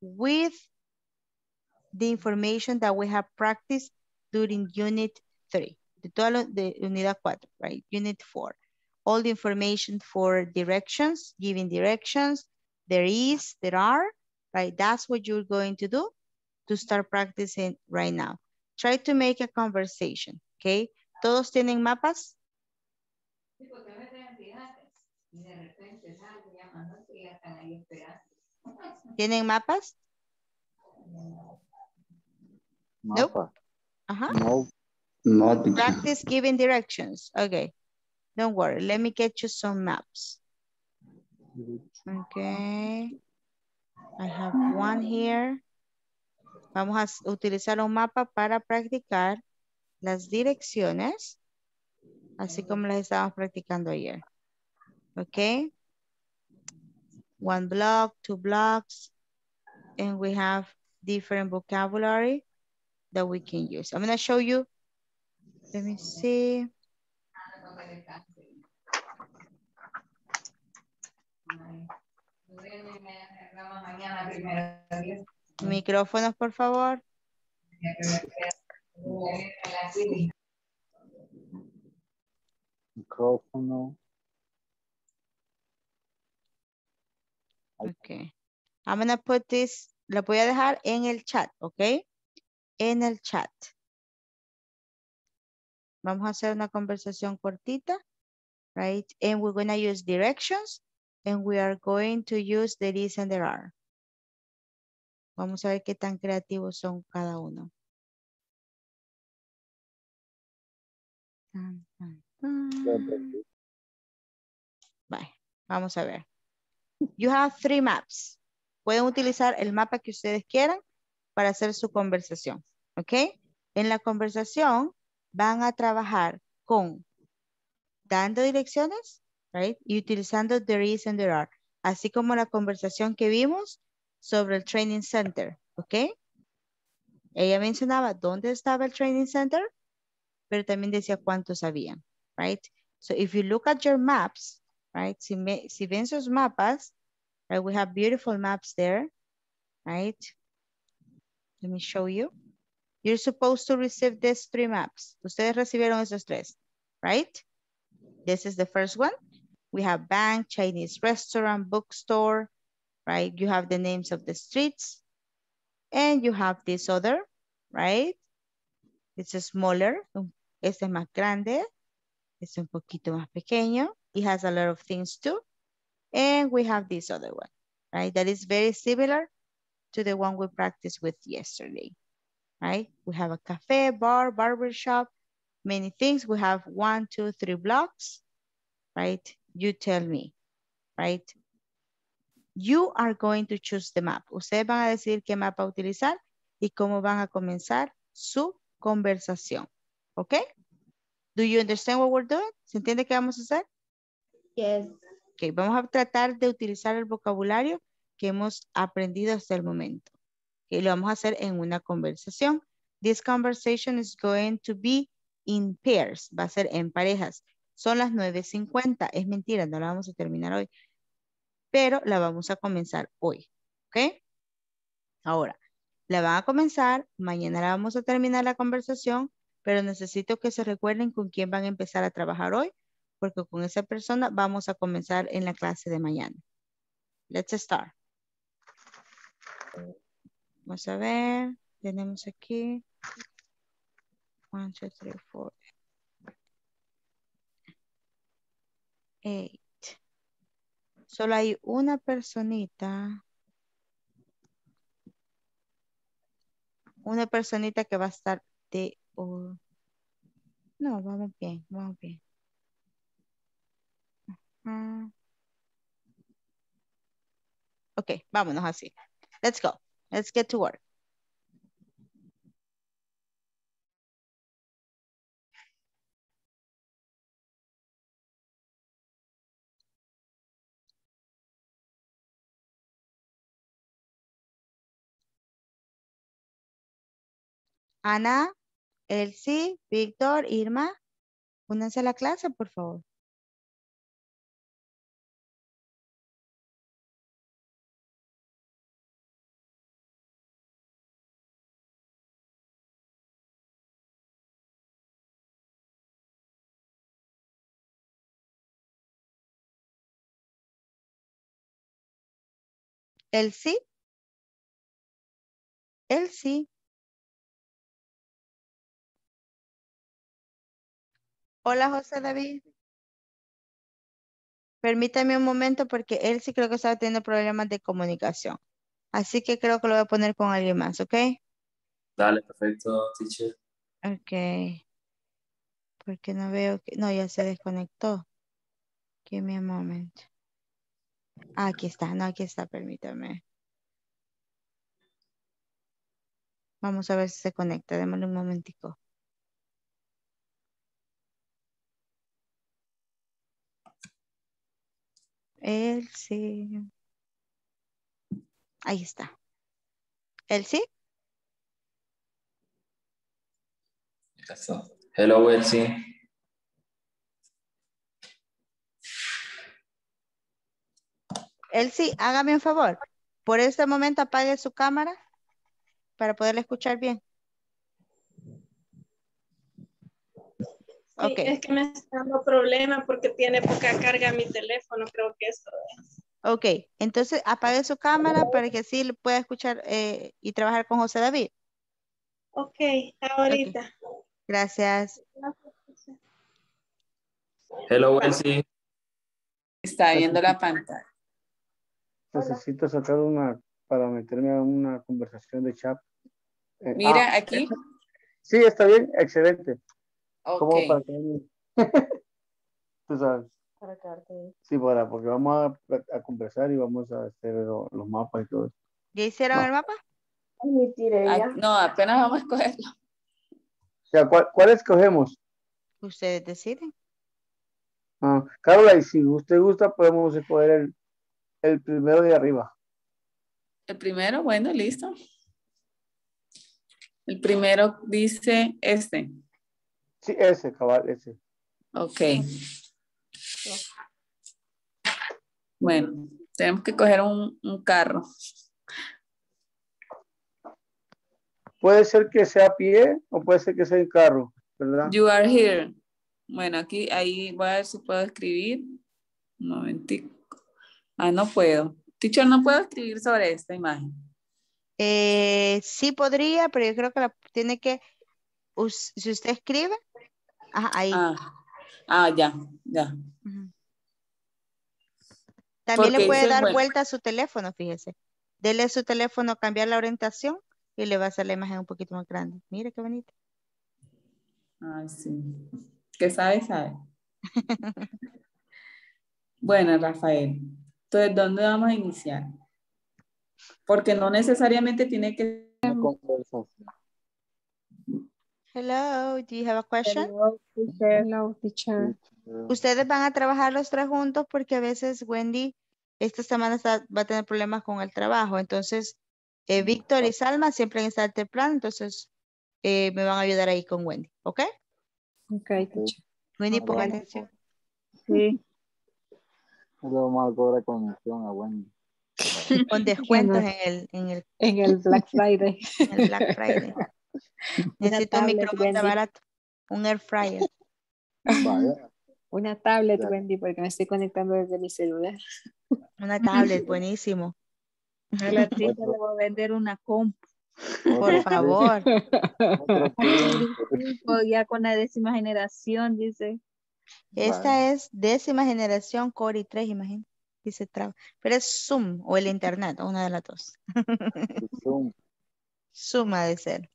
with the information that we have practiced during unit three, la- de unidad cuatro, right? Unit four. All the information for directions, giving directions, there is, there are, right? That's what you're going to do to start practicing right now. Try to make a conversation, okay? ¿Todos tienen mapas? ¿Tienen mapas? Nope. Mapa. No. Not Practice giving directions. Okay. Don't worry. Let me get you some maps. Okay. I have one here. Vamos a utilizar un mapa para practicar las direcciones, así como las estábamos practicando ayer. Okay. One block, two blocks, and we have different vocabulary that we can use. I'm going to show you. Let me see. Micrófonos, por favor. Micrófono. Okay. I'm gonna put this, la voy a dejar en el chat, ¿ok? En el chat. Vamos a hacer una conversación cortita, right? And we're gonna use directions and we are going to use the is and there are. Vamos a ver qué tan creativos son cada uno. Tan, tan, tan. Bye. Vamos a ver. You have three maps. Pueden utilizar el mapa que ustedes quieran para hacer su conversación. ¿Ok? En la conversación van a trabajar con dando direcciones, right? Y utilizando there is and there are. Así como la conversación que vimos sobre el training center. ¿Ok? Ella mencionaba dónde estaba el training center, pero también decía cuántos habían, right? So if you look at your maps, right? Si, me, si ven sus mapas, right? We have beautiful maps there, right? Let me show you. You're supposed to receive these three maps. Ustedes recibieron esos tres, right? This is the first one. We have bank, Chinese restaurant, bookstore, right? You have the names of the streets. And you have this other, right? It's smaller. Este es más grande. Es un poquito más pequeño. It has a lot of things too. And we have this other one, right? That is very similar to the one we practiced with yesterday, right? We have a cafe, bar, barber shop, many things. We have one, two, three blocks, right? You tell me, right? You are going to choose the map. Ustedes van a decidir qué mapa utilizar y cómo van a comenzar su conversación, ¿ok? Do you understand what we're doing? ¿Se entiende qué vamos a hacer? Yes. Ok, vamos a tratar de utilizar el vocabulario que hemos aprendido hasta el momento. Y lo vamos a hacer en una conversación. This conversation is going to be in pairs. Va a ser en parejas. Son las 9.50. Es mentira, no la vamos a terminar hoy. Pero la vamos a comenzar hoy. ¿Ok? Ahora, la van a comenzar. Mañana la vamos a terminar la conversación. Pero necesito que se recuerden con quién van a empezar a trabajar hoy porque con esa persona vamos a comenzar en la clase de mañana. Let's start. Vamos a ver, tenemos aquí. One, two, three, four. Eight. Solo hay una personita. Una personita que va a estar de... Oh. No, vamos bien, vamos bien. Mm. Ok, vámonos así. Let's go. Let's get to work. Ana, Elsie, Víctor, Irma, únanse a la clase, por favor. Elsie. Elsie. Hola, José David. Permítame un momento porque él sí creo que está teniendo problemas de comunicación. Así que creo que lo voy a poner con alguien más, ¿ok? Dale, perfecto, teacher. Ok. Porque no veo que... No, ya se desconectó. Give me a moment. Ah, aquí está, no, aquí está, permítame. Vamos a ver si se conecta, démosle un momentico. Él sí. Ahí está. Eso. Hello, Elsie. Sí, hágame un favor. Por este momento apague su cámara para poderle escuchar bien. Sí, Ok. Es que me está dando problema porque tiene poca carga mi teléfono, creo que eso es. Ok, entonces apague su cámara para que así le pueda escuchar eh, y trabajar con José David. Ok, ahorita. Gracias. Hello, Elsie. Está viendo la pantalla. Necesito sacar una para meterme a una conversación de chat. Eh, Mira, ah, aquí. Sí, está bien, excelente. Como Ok. para que- Tú sabes. Sí, para, porque vamos a, a conversar y vamos a hacer lo- los mapas y todo eso. ¿Ya hicieron No. el mapa? Ah, No, apenas vamos a escogerlo. O sea, ¿cuál, cuál escogemos? Ustedes deciden. Ah, Carola, y si usted gusta, podemos escoger el, el primero de arriba. El primero, bueno, listo. El primero dice este. Sí, ese, cabal, ese. Ok. Bueno, tenemos que coger un, un carro. Puede ser que sea a pie o puede ser que sea en carro, ¿verdad? You are here. Bueno, aquí, ahí voy a ver si puedo escribir. Un momentico. Ah, no puedo. Teacher, no puedo escribir sobre esta imagen. Eh, sí podría, pero yo creo que la tiene que, si usted escribe, ajá, ahí. Ah, ah, ya, ya. También le puede dar bueno. vuelta a su teléfono, fíjese. Dele a su teléfono, cambiar la orientación y le va a hacer la imagen un poquito más grande. Mire qué bonito. Ay, sí. Que sabe, sabe. Bueno, Rafael. Entonces, ¿dónde vamos a iniciar? Porque no necesariamente tiene que... Hello, do you have a question? Hello, teacher. Ustedes van a trabajar los tres juntos porque a veces Wendy esta semana está- va a tener problemas con el trabajo. Entonces, eh, Víctor y Salma siempre en estar temprano, entonces eh, me van a ayudar ahí con Wendy, ¿ok? Ok, teacher. Wendy, ponga atención. Sí. Le vamos a cobrar comisión a Wendy. Con descuentos en Bueno. el, en el, En el Black Friday. en el Black Friday. Necesito un microondas barato, un air fryer. Vaya. Una tablet, Ya. Wendy, porque me estoy conectando desde mi celular. Una tablet, buenísimo. A la tía le voy a vender una compu. Por favor. Ya con la décima generación, dice. Esta es décima generación Core i3, imagínate. Dice traba. Pero es Zoom o el Internet, una de las dos. Zoom. Zoom ha de ser.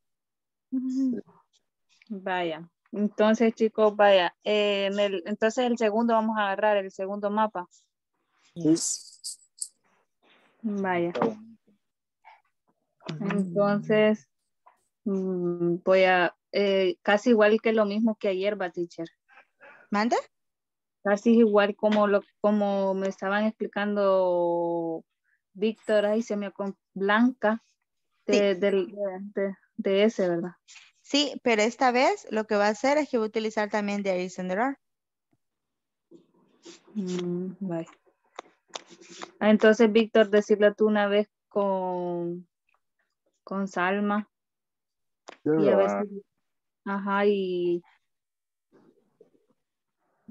Vaya. Entonces, chicos, vaya. eh, en el, entonces el segundo vamos a agarrar el segundo mapa. Vaya. Entonces, mm, voy a, eh, casi igual que lo mismo que ayer, va, teacher. ¿Manda? Casi igual como lo, como me estaban explicando Víctor, ahí se me con Blanca, de, del- de, de- de ese, ¿verdad? Sí, pero esta vez lo que va a hacer es que va a utilizar también There is and there are. Mm, vaya. Ah, Entonces, Víctor, decirlo tú una vez con, con Salma. Y a ver There si- Ajá, y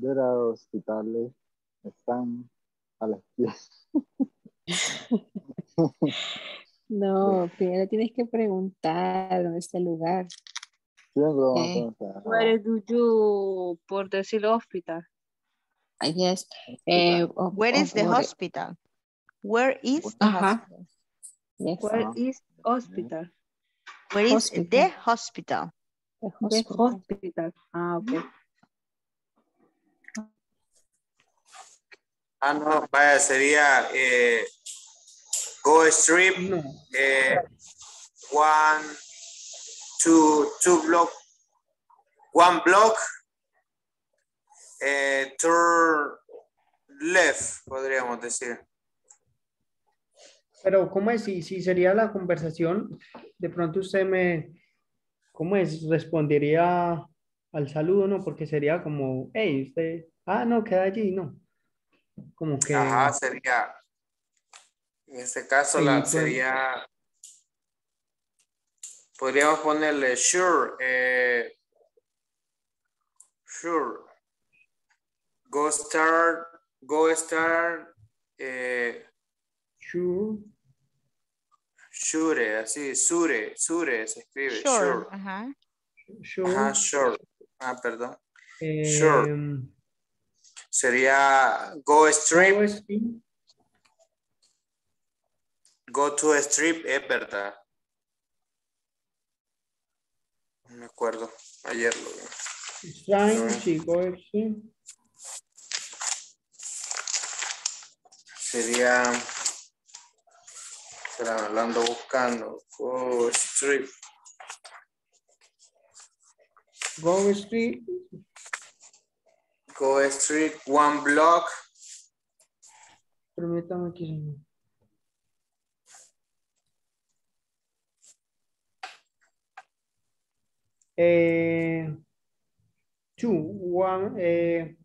there are hospitales. Están a las pies. No, primero tienes que preguntar dónde está el lugar. Eh, preguntar. where do you, por decirlo, hospital. I guess. Eh, of- Where is of the what- hospital? Where is the hospital? Yes. Where is hospital? Where is Hospital. the hospital? The The hospital. hospital. Ah, okay. Ah, no, vaya, sería eh, go strip, eh, one, two, two block, one block, eh, turn left, podríamos decir. Pero, ¿cómo es? Si, si sería la conversación, de pronto usted me, ¿cómo es? Respondería al saludo, ¿no? Porque sería como, hey, usted, ah, no, queda allí, ¿no? Como que... Ajá, sería, en este caso Sí, la, sería, podríamos ponerle sure, eh, sure, go start, go start, eh, Sure. sure, así, sure, sure se escribe, Sure. sure, Ajá. Sure. ajá, sure, ah, perdón, Eh, sure. sería go strip, go strip. Go to a strip, es verdad. No me acuerdo, ayer lo vi. Strike, sí, go strip. Sería, espera, lo ando buscando, go strip, Go strip. go strip, one block, Permítame aquí. señor. Eh, two, one, eh,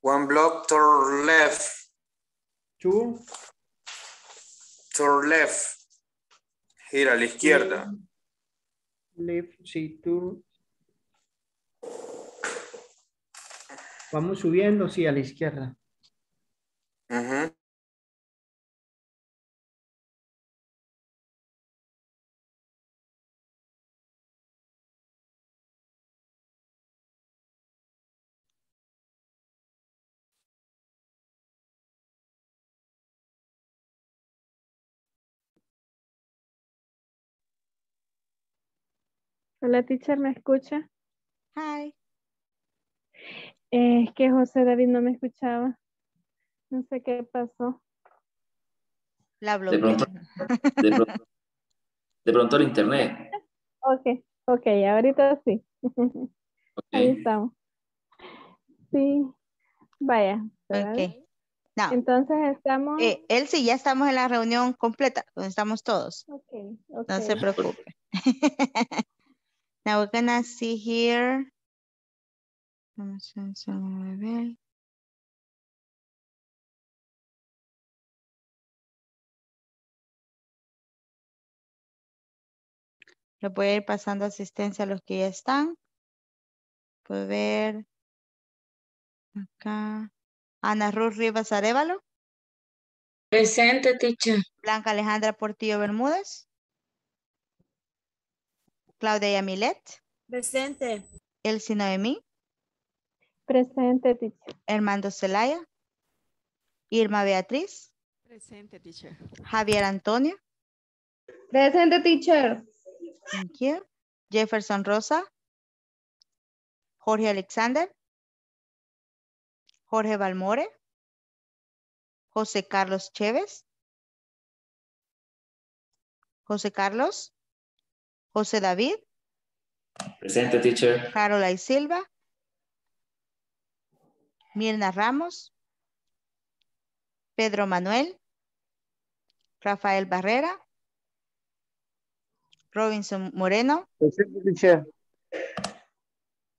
one block, turn left, two, turn left, gira a la izquierda. left, sí, two. Vamos subiendo, sí, a la izquierda. Ujú. Hola, teacher, ¿me escucha? Hi. Eh, es que José David no me escuchaba. No sé qué pasó. La De bloqueé. pronto, de pronto, de pronto el internet. Ok, ok, ahorita sí. Ahí estamos. Sí, vaya. ¿verdad? Ok. Now, Entonces estamos. eh, Elsie, ya estamos en la reunión completa, donde estamos todos. Ok, No se preocupe. Now we're gonna see here. Vamos a hacer un nivel. Le voy a ir pasando asistencia a los que ya están. Puede ver acá. Ana Ruth Rivas Arevalo. Presente, teacher. Blanca Alejandra Portillo Bermúdez. Claudia Yamilet. Presente. Elsie Noemí. Presente, teacher. Hermando Celaya. Irma Beatriz. Presente, teacher. Javier Antonio. Presente, teacher. Thank you. Jefferson Rosa. Jorge Alexander. Jorge Balmore. José Carlos Chévez. José Carlos. José David. Presente, teacher. Carola y Silva. Mirna Ramos. Pedro Manuel. Rafael Barrera. Robinson Moreno. Presente, teacher.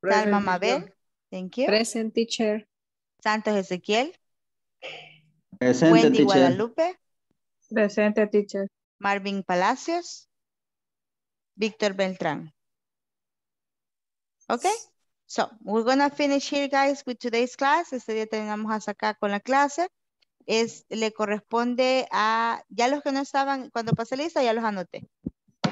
Salma Mabel. Thank you. Present teacher. Santos Ezequiel. Presente, Wendy teacher. Guadalupe. Presente, teacher. Marvin Palacios. Víctor Beltrán. Okay, so we're gonna finish here, guys, with today's class. Este día terminamos hasta acá con la clase. Es, le corresponde a, ya los que no estaban, cuando pasé lista, ya los anoté.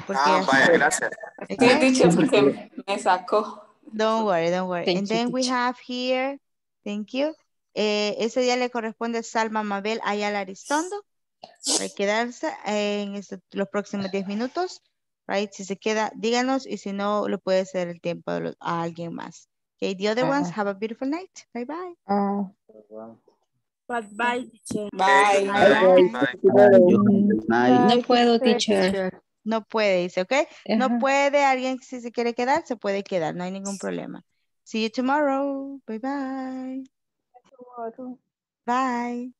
Porque Ah, ya vaya, gracias. Sí, Okay? teacher, porque me sacó. Don't worry, don't worry. Thank And you, then we teacher. have here, thank you. Eh, ese día le corresponde a Salma Mabel Ayala Aristondo. Para quedarse en este- los próximos 10 minutos. Right? Si se queda, díganos y si no, le puede ceder el tiempo a, alguien más. Okay, the other ones, have a beautiful night. Bye bye. Bye bye, teacher. Bye. No puedo, teacher. No puede, dice, ¿ok? No puede, alguien si se quiere quedar, se puede quedar, no hay ningún problema. See you tomorrow. Bye bye. Bye.